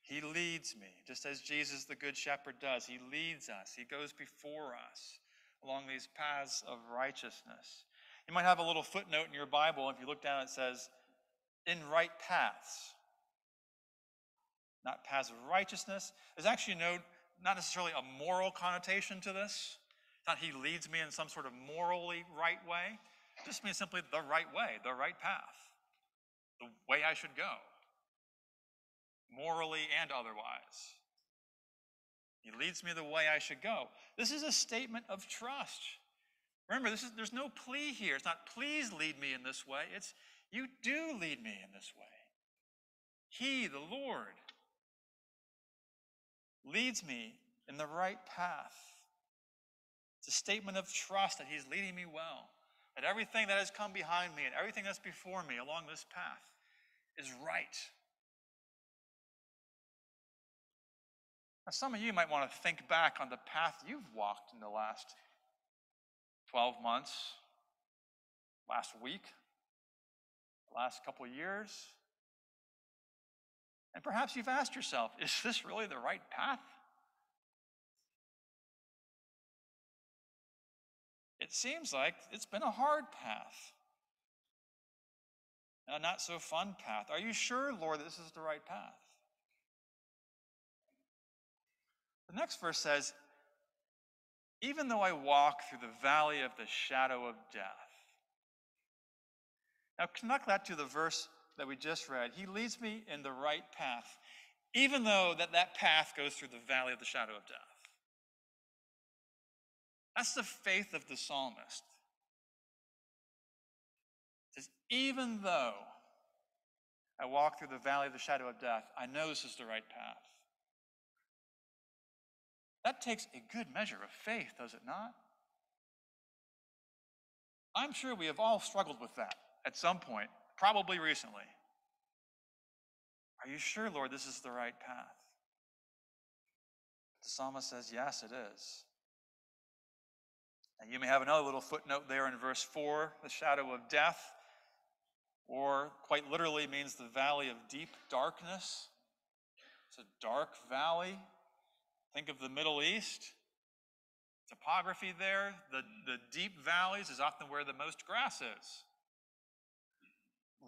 He leads me, just as Jesus, the Good Shepherd, does. He leads us, He goes before us along these paths of righteousness. You might have a little footnote in your Bible. If you look down, it says, in right paths, not paths of righteousness. There's actually no, not necessarily a moral connotation to this. Not he leads me in some sort of morally right way. It just means simply the right way, the right path, the way I should go morally and otherwise. He leads me the way I should go. This is a statement of trust. Remember, is, there's no plea here. It's not, please lead me in this way. It's, you do lead me in this way. He, the Lord, leads me in the right path. It's a statement of trust that He's leading me well, that everything that has come behind me and everything that's before me along this path is right. Now, some of you might want to think back on the path you've walked in the last 12 months, last week, last couple years. And perhaps you've asked yourself, is this really the right path? It seems like it's been a hard path, a not so fun path. Are you sure, Lord, this is the right path? The next verse says, Even though I walk through the valley of the shadow of death. Now, connect that to the verse that we just read. He leads me in the right path, even though that, that path goes through the valley of the shadow of death. That's the faith of the psalmist. It says, even though I walk through the valley of the shadow of death, I know this is the right path. That takes a good measure of faith, does it not? I'm sure we have all struggled with that at some point, probably recently. Are you sure, Lord, this is the right path? The psalmist says, Yes, it is. And you may have another little footnote there in verse 4 the shadow of death, or quite literally means the valley of deep darkness. It's a dark valley. Think of the Middle East. Topography there, the, the deep valleys is often where the most grass is.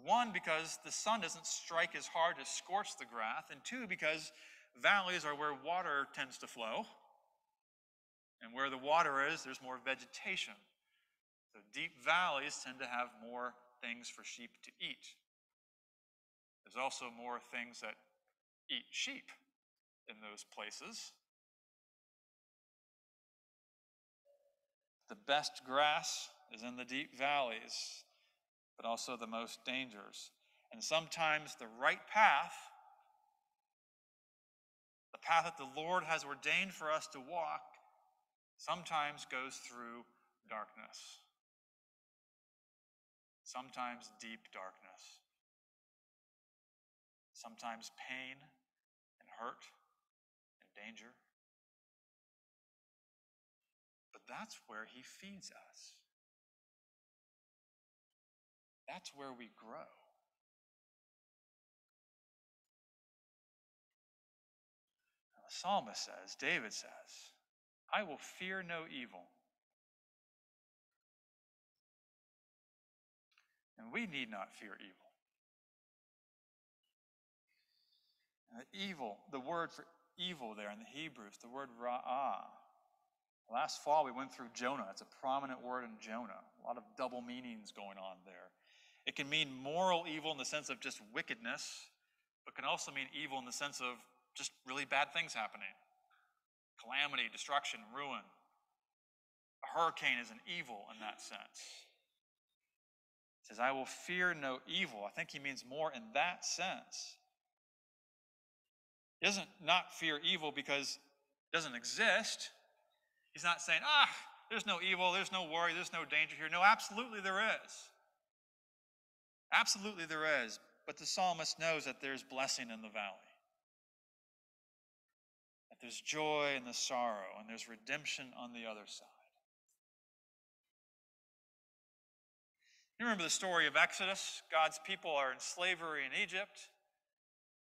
One, because the sun doesn't strike as hard to scorch the grass, and two, because valleys are where water tends to flow. And where the water is, there's more vegetation. So deep valleys tend to have more things for sheep to eat. There's also more things that eat sheep in those places. The best grass is in the deep valleys, but also the most dangers. And sometimes the right path, the path that the Lord has ordained for us to walk, sometimes goes through darkness, sometimes deep darkness, sometimes pain and hurt and danger. That's where He feeds us. That's where we grow. The psalmist says, David says, I will fear no evil. And we need not fear evil. The evil, the word for evil there in the Hebrews, the word ra'ah. Last fall we went through Jonah. It's a prominent word in Jonah. A lot of double meanings going on there. It can mean moral evil in the sense of just wickedness, but can also mean evil in the sense of just really bad things happening calamity, destruction, ruin. A hurricane is an evil in that sense. It says, I will fear no evil. I think he means more in that sense. He doesn't not fear evil because it doesn't exist. He's not saying, ah, there's no evil, there's no worry, there's no danger here. No, absolutely there is. Absolutely there is. But the psalmist knows that there's blessing in the valley that there's joy in the sorrow, and there's redemption on the other side. You remember the story of Exodus? God's people are in slavery in Egypt.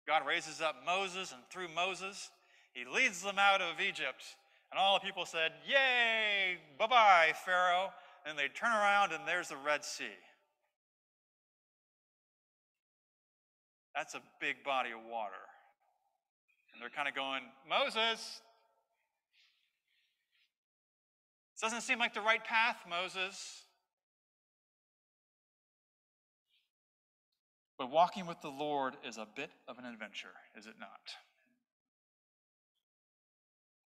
God raises up Moses, and through Moses, he leads them out of Egypt. And all the people said, Yay, bye bye, Pharaoh. And they turn around, and there's the Red Sea. That's a big body of water. And they're kind of going, Moses, this doesn't seem like the right path, Moses. But walking with the Lord is a bit of an adventure, is it not?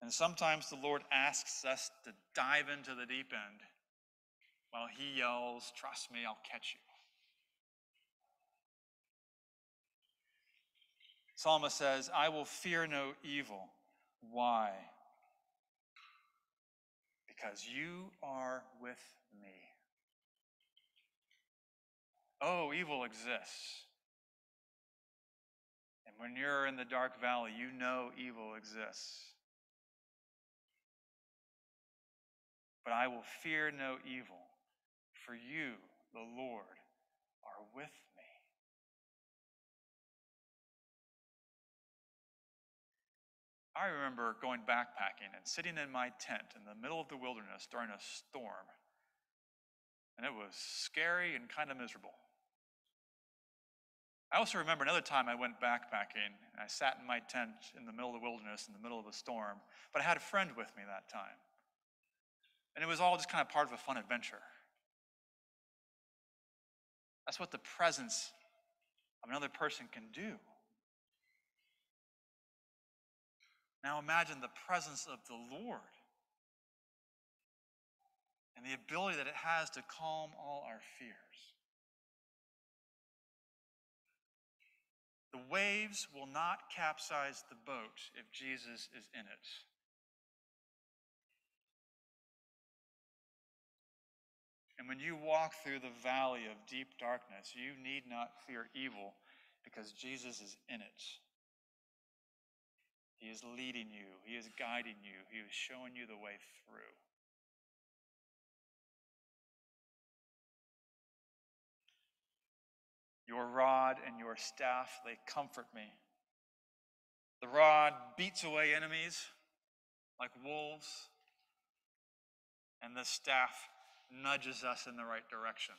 And sometimes the Lord asks us to dive into the deep end while He yells, Trust me, I'll catch you. Psalmist says, I will fear no evil. Why? Because you are with me. Oh, evil exists. And when you're in the dark valley, you know evil exists. But I will fear no evil, for you, the Lord, are with me. I remember going backpacking and sitting in my tent in the middle of the wilderness during a storm. And it was scary and kind of miserable. I also remember another time I went backpacking and I sat in my tent in the middle of the wilderness in the middle of a storm, but I had a friend with me that time. And it was all just kind of part of a fun adventure. That's what the presence of another person can do. Now imagine the presence of the Lord and the ability that it has to calm all our fears. The waves will not capsize the boat if Jesus is in it. And when you walk through the valley of deep darkness, you need not fear evil because Jesus is in it. He is leading you, He is guiding you, He is showing you the way through. Your rod and your staff, they comfort me. The rod beats away enemies like wolves, and the staff nudges us in the right direction,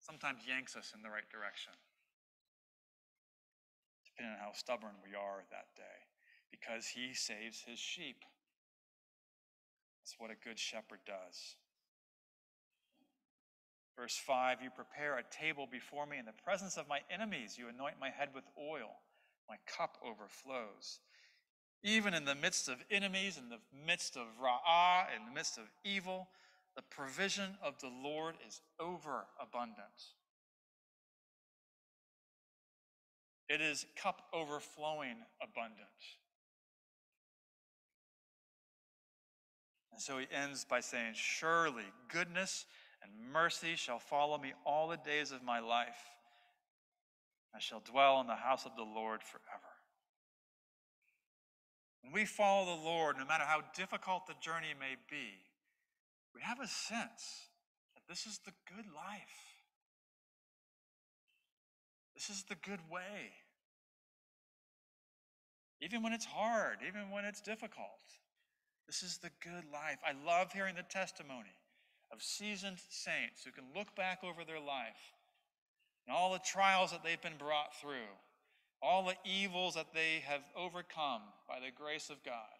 sometimes yanks us in the right direction, depending on how stubborn we are that day because he saves his sheep. That's what a good shepherd does. Verse 5 You prepare a table before me in the presence of my enemies. You anoint my head with oil. My cup overflows. Even in the midst of enemies, in the midst of Ra'ah, in the midst of evil, the provision of the Lord is overabundant. It is cup overflowing abundant. And so he ends by saying, Surely goodness and mercy shall follow me all the days of my life. I shall dwell in the house of the Lord forever. When we follow the Lord, no matter how difficult the journey may be, we have a sense that this is the good life. This is the good way. Even when it's hard, even when it's difficult, this is the good life. I love hearing the testimony of seasoned saints who can look back over their life and all the trials that they've been brought through, all the evils that they have overcome by the grace of God,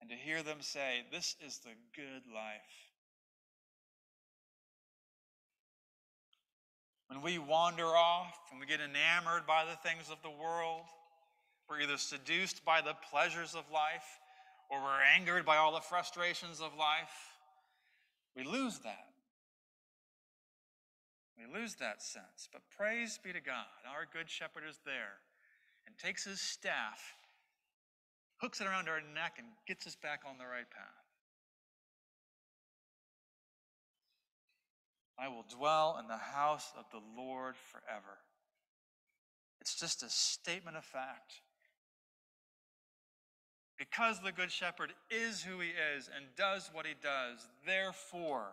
and to hear them say, This is the good life. When we wander off, when we get enamored by the things of the world, we're either seduced by the pleasures of life or we're angered by all the frustrations of life. We lose that. We lose that sense. But praise be to God, our good shepherd is there and takes his staff, hooks it around our neck, and gets us back on the right path. I will dwell in the house of the Lord forever. It's just a statement of fact. Because the Good Shepherd is who he is and does what he does, therefore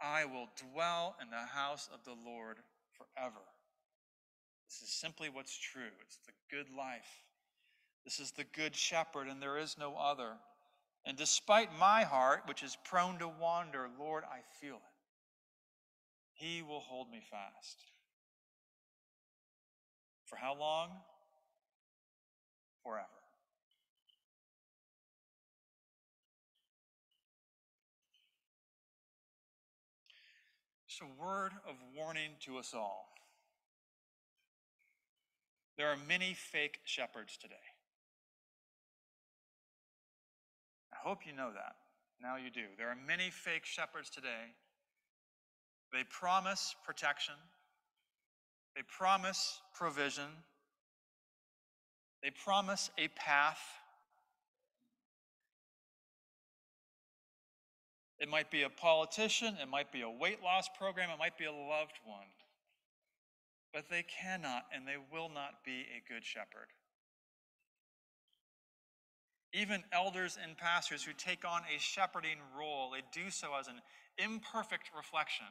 I will dwell in the house of the Lord forever. This is simply what's true. It's the good life. This is the Good Shepherd, and there is no other. And despite my heart, which is prone to wander, Lord, I feel it. He will hold me fast. For how long? Forever. Just a word of warning to us all. There are many fake shepherds today. Hope you know that. Now you do. There are many fake shepherds today. They promise protection, they promise provision, they promise a path. It might be a politician, it might be a weight loss program, it might be a loved one. But they cannot and they will not be a good shepherd. Even elders and pastors who take on a shepherding role, they do so as an imperfect reflection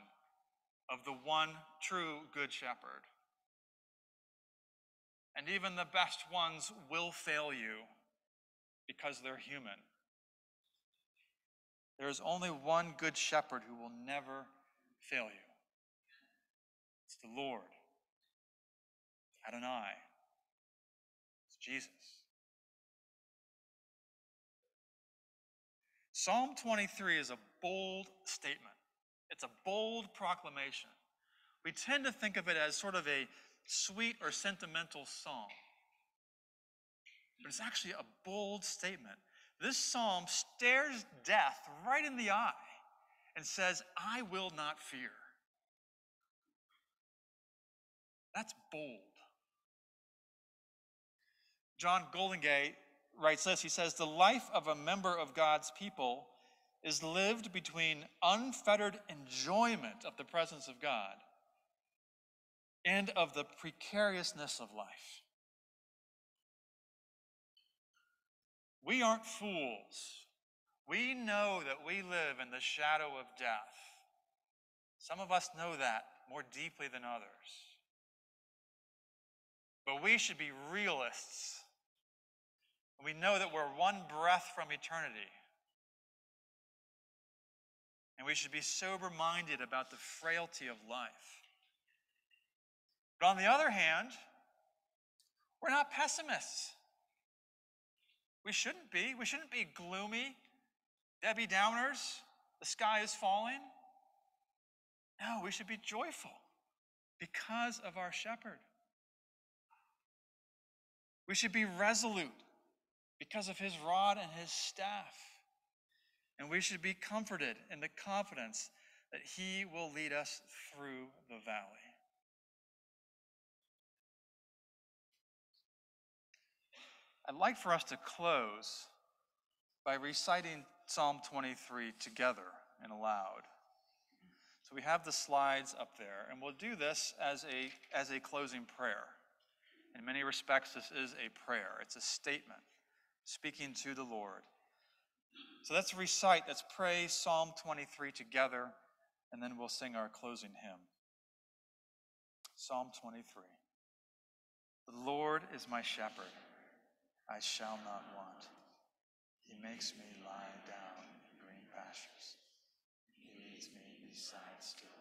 of the one true good shepherd. And even the best ones will fail you because they're human. There is only one good shepherd who will never fail you. It's the Lord. Adonai. It's Jesus. Psalm 23 is a bold statement. It's a bold proclamation. We tend to think of it as sort of a sweet or sentimental song. But it's actually a bold statement. This psalm stares death right in the eye and says, I will not fear. That's bold. John Goldingay writes this He says, The life of a member of God's people is lived between unfettered enjoyment of the presence of God and of the precariousness of life. We aren't fools. We know that we live in the shadow of death. Some of us know that more deeply than others. But we should be realists. We know that we're one breath from eternity. And we should be sober minded about the frailty of life. But on the other hand, we're not pessimists. We shouldn't be. We shouldn't be gloomy, Debbie Downers, the sky is falling. No, we should be joyful because of our shepherd. We should be resolute because of his rod and his staff. And we should be comforted in the confidence that he will lead us through the valley. I'd like for us to close by reciting Psalm 23 together and aloud. So we have the slides up there, and we'll do this as a, as a closing prayer. In many respects, this is a prayer, it's a statement speaking to the Lord. So let's recite, let's pray Psalm 23 together, and then we'll sing our closing hymn. Psalm 23. The Lord is my shepherd, I shall not want. He makes me lie down in green pastures. He leads me beside still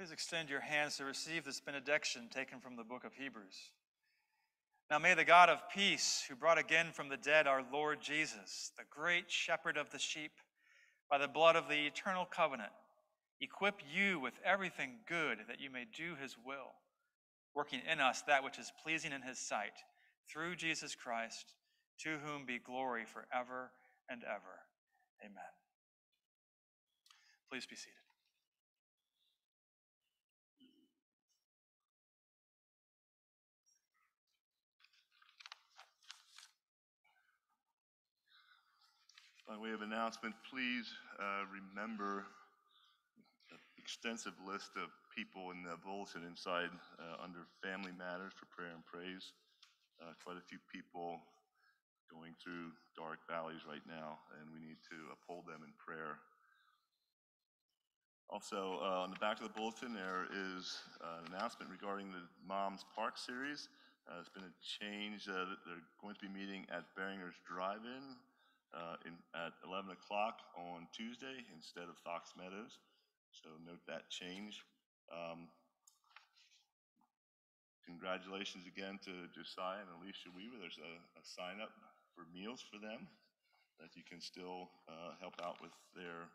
Please extend your hands to receive this benediction taken from the book of Hebrews. Now may the God of peace, who brought again from the dead our Lord Jesus, the great shepherd of the sheep, by the blood of the eternal covenant, equip you with everything good that you may do his will, working in us that which is pleasing in his sight, through Jesus Christ, to whom be glory forever and ever. Amen. Please be seated. By way of announcement, please uh, remember the extensive list of people in the bulletin inside uh, under Family Matters for Prayer and Praise. Uh, Quite a few people going through dark valleys right now, and we need to uphold them in prayer. Also, uh, on the back of the bulletin, there is uh, an announcement regarding the Moms Park Series. Uh, There's been a change, they're going to be meeting at Beringer's Drive-In uh, in, at 11 o'clock on Tuesday instead of Fox Meadows. So note that change. Um, Congratulations again to Josiah and Alicia Weaver. There's a, a sign up for meals for them that you can still uh, help out with their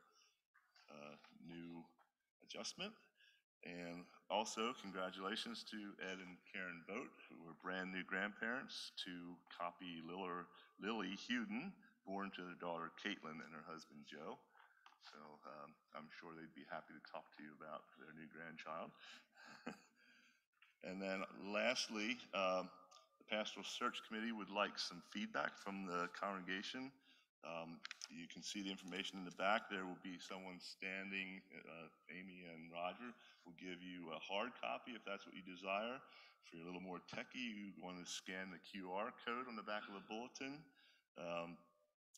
uh, new adjustment. And also, congratulations to Ed and Karen Boat, who are brand new grandparents to copy Liller, Lily Huden, born to their daughter Caitlin and her husband Joe. So um, I'm sure they'd be happy to talk to you about their new grandchild. and then lastly, um, the Pastoral Search Committee would like some feedback from the congregation. Um, you can see the information in the back. There will be someone standing, uh, Amy and Roger will give you a hard copy if that's what you desire. If you're a little more techie, you want to scan the QR code on the back of the bulletin. Um,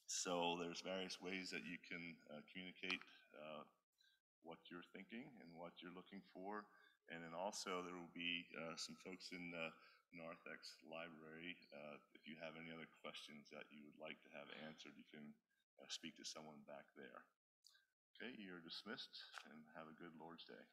so there's various ways that you can uh, communicate uh, what you're thinking and what you're looking for. And then also there will be uh, some folks in the Narthex Library. Uh, if you have any other questions that you would like to have answered, you can uh, speak to someone back there. Okay, you're dismissed and have a good Lord's Day.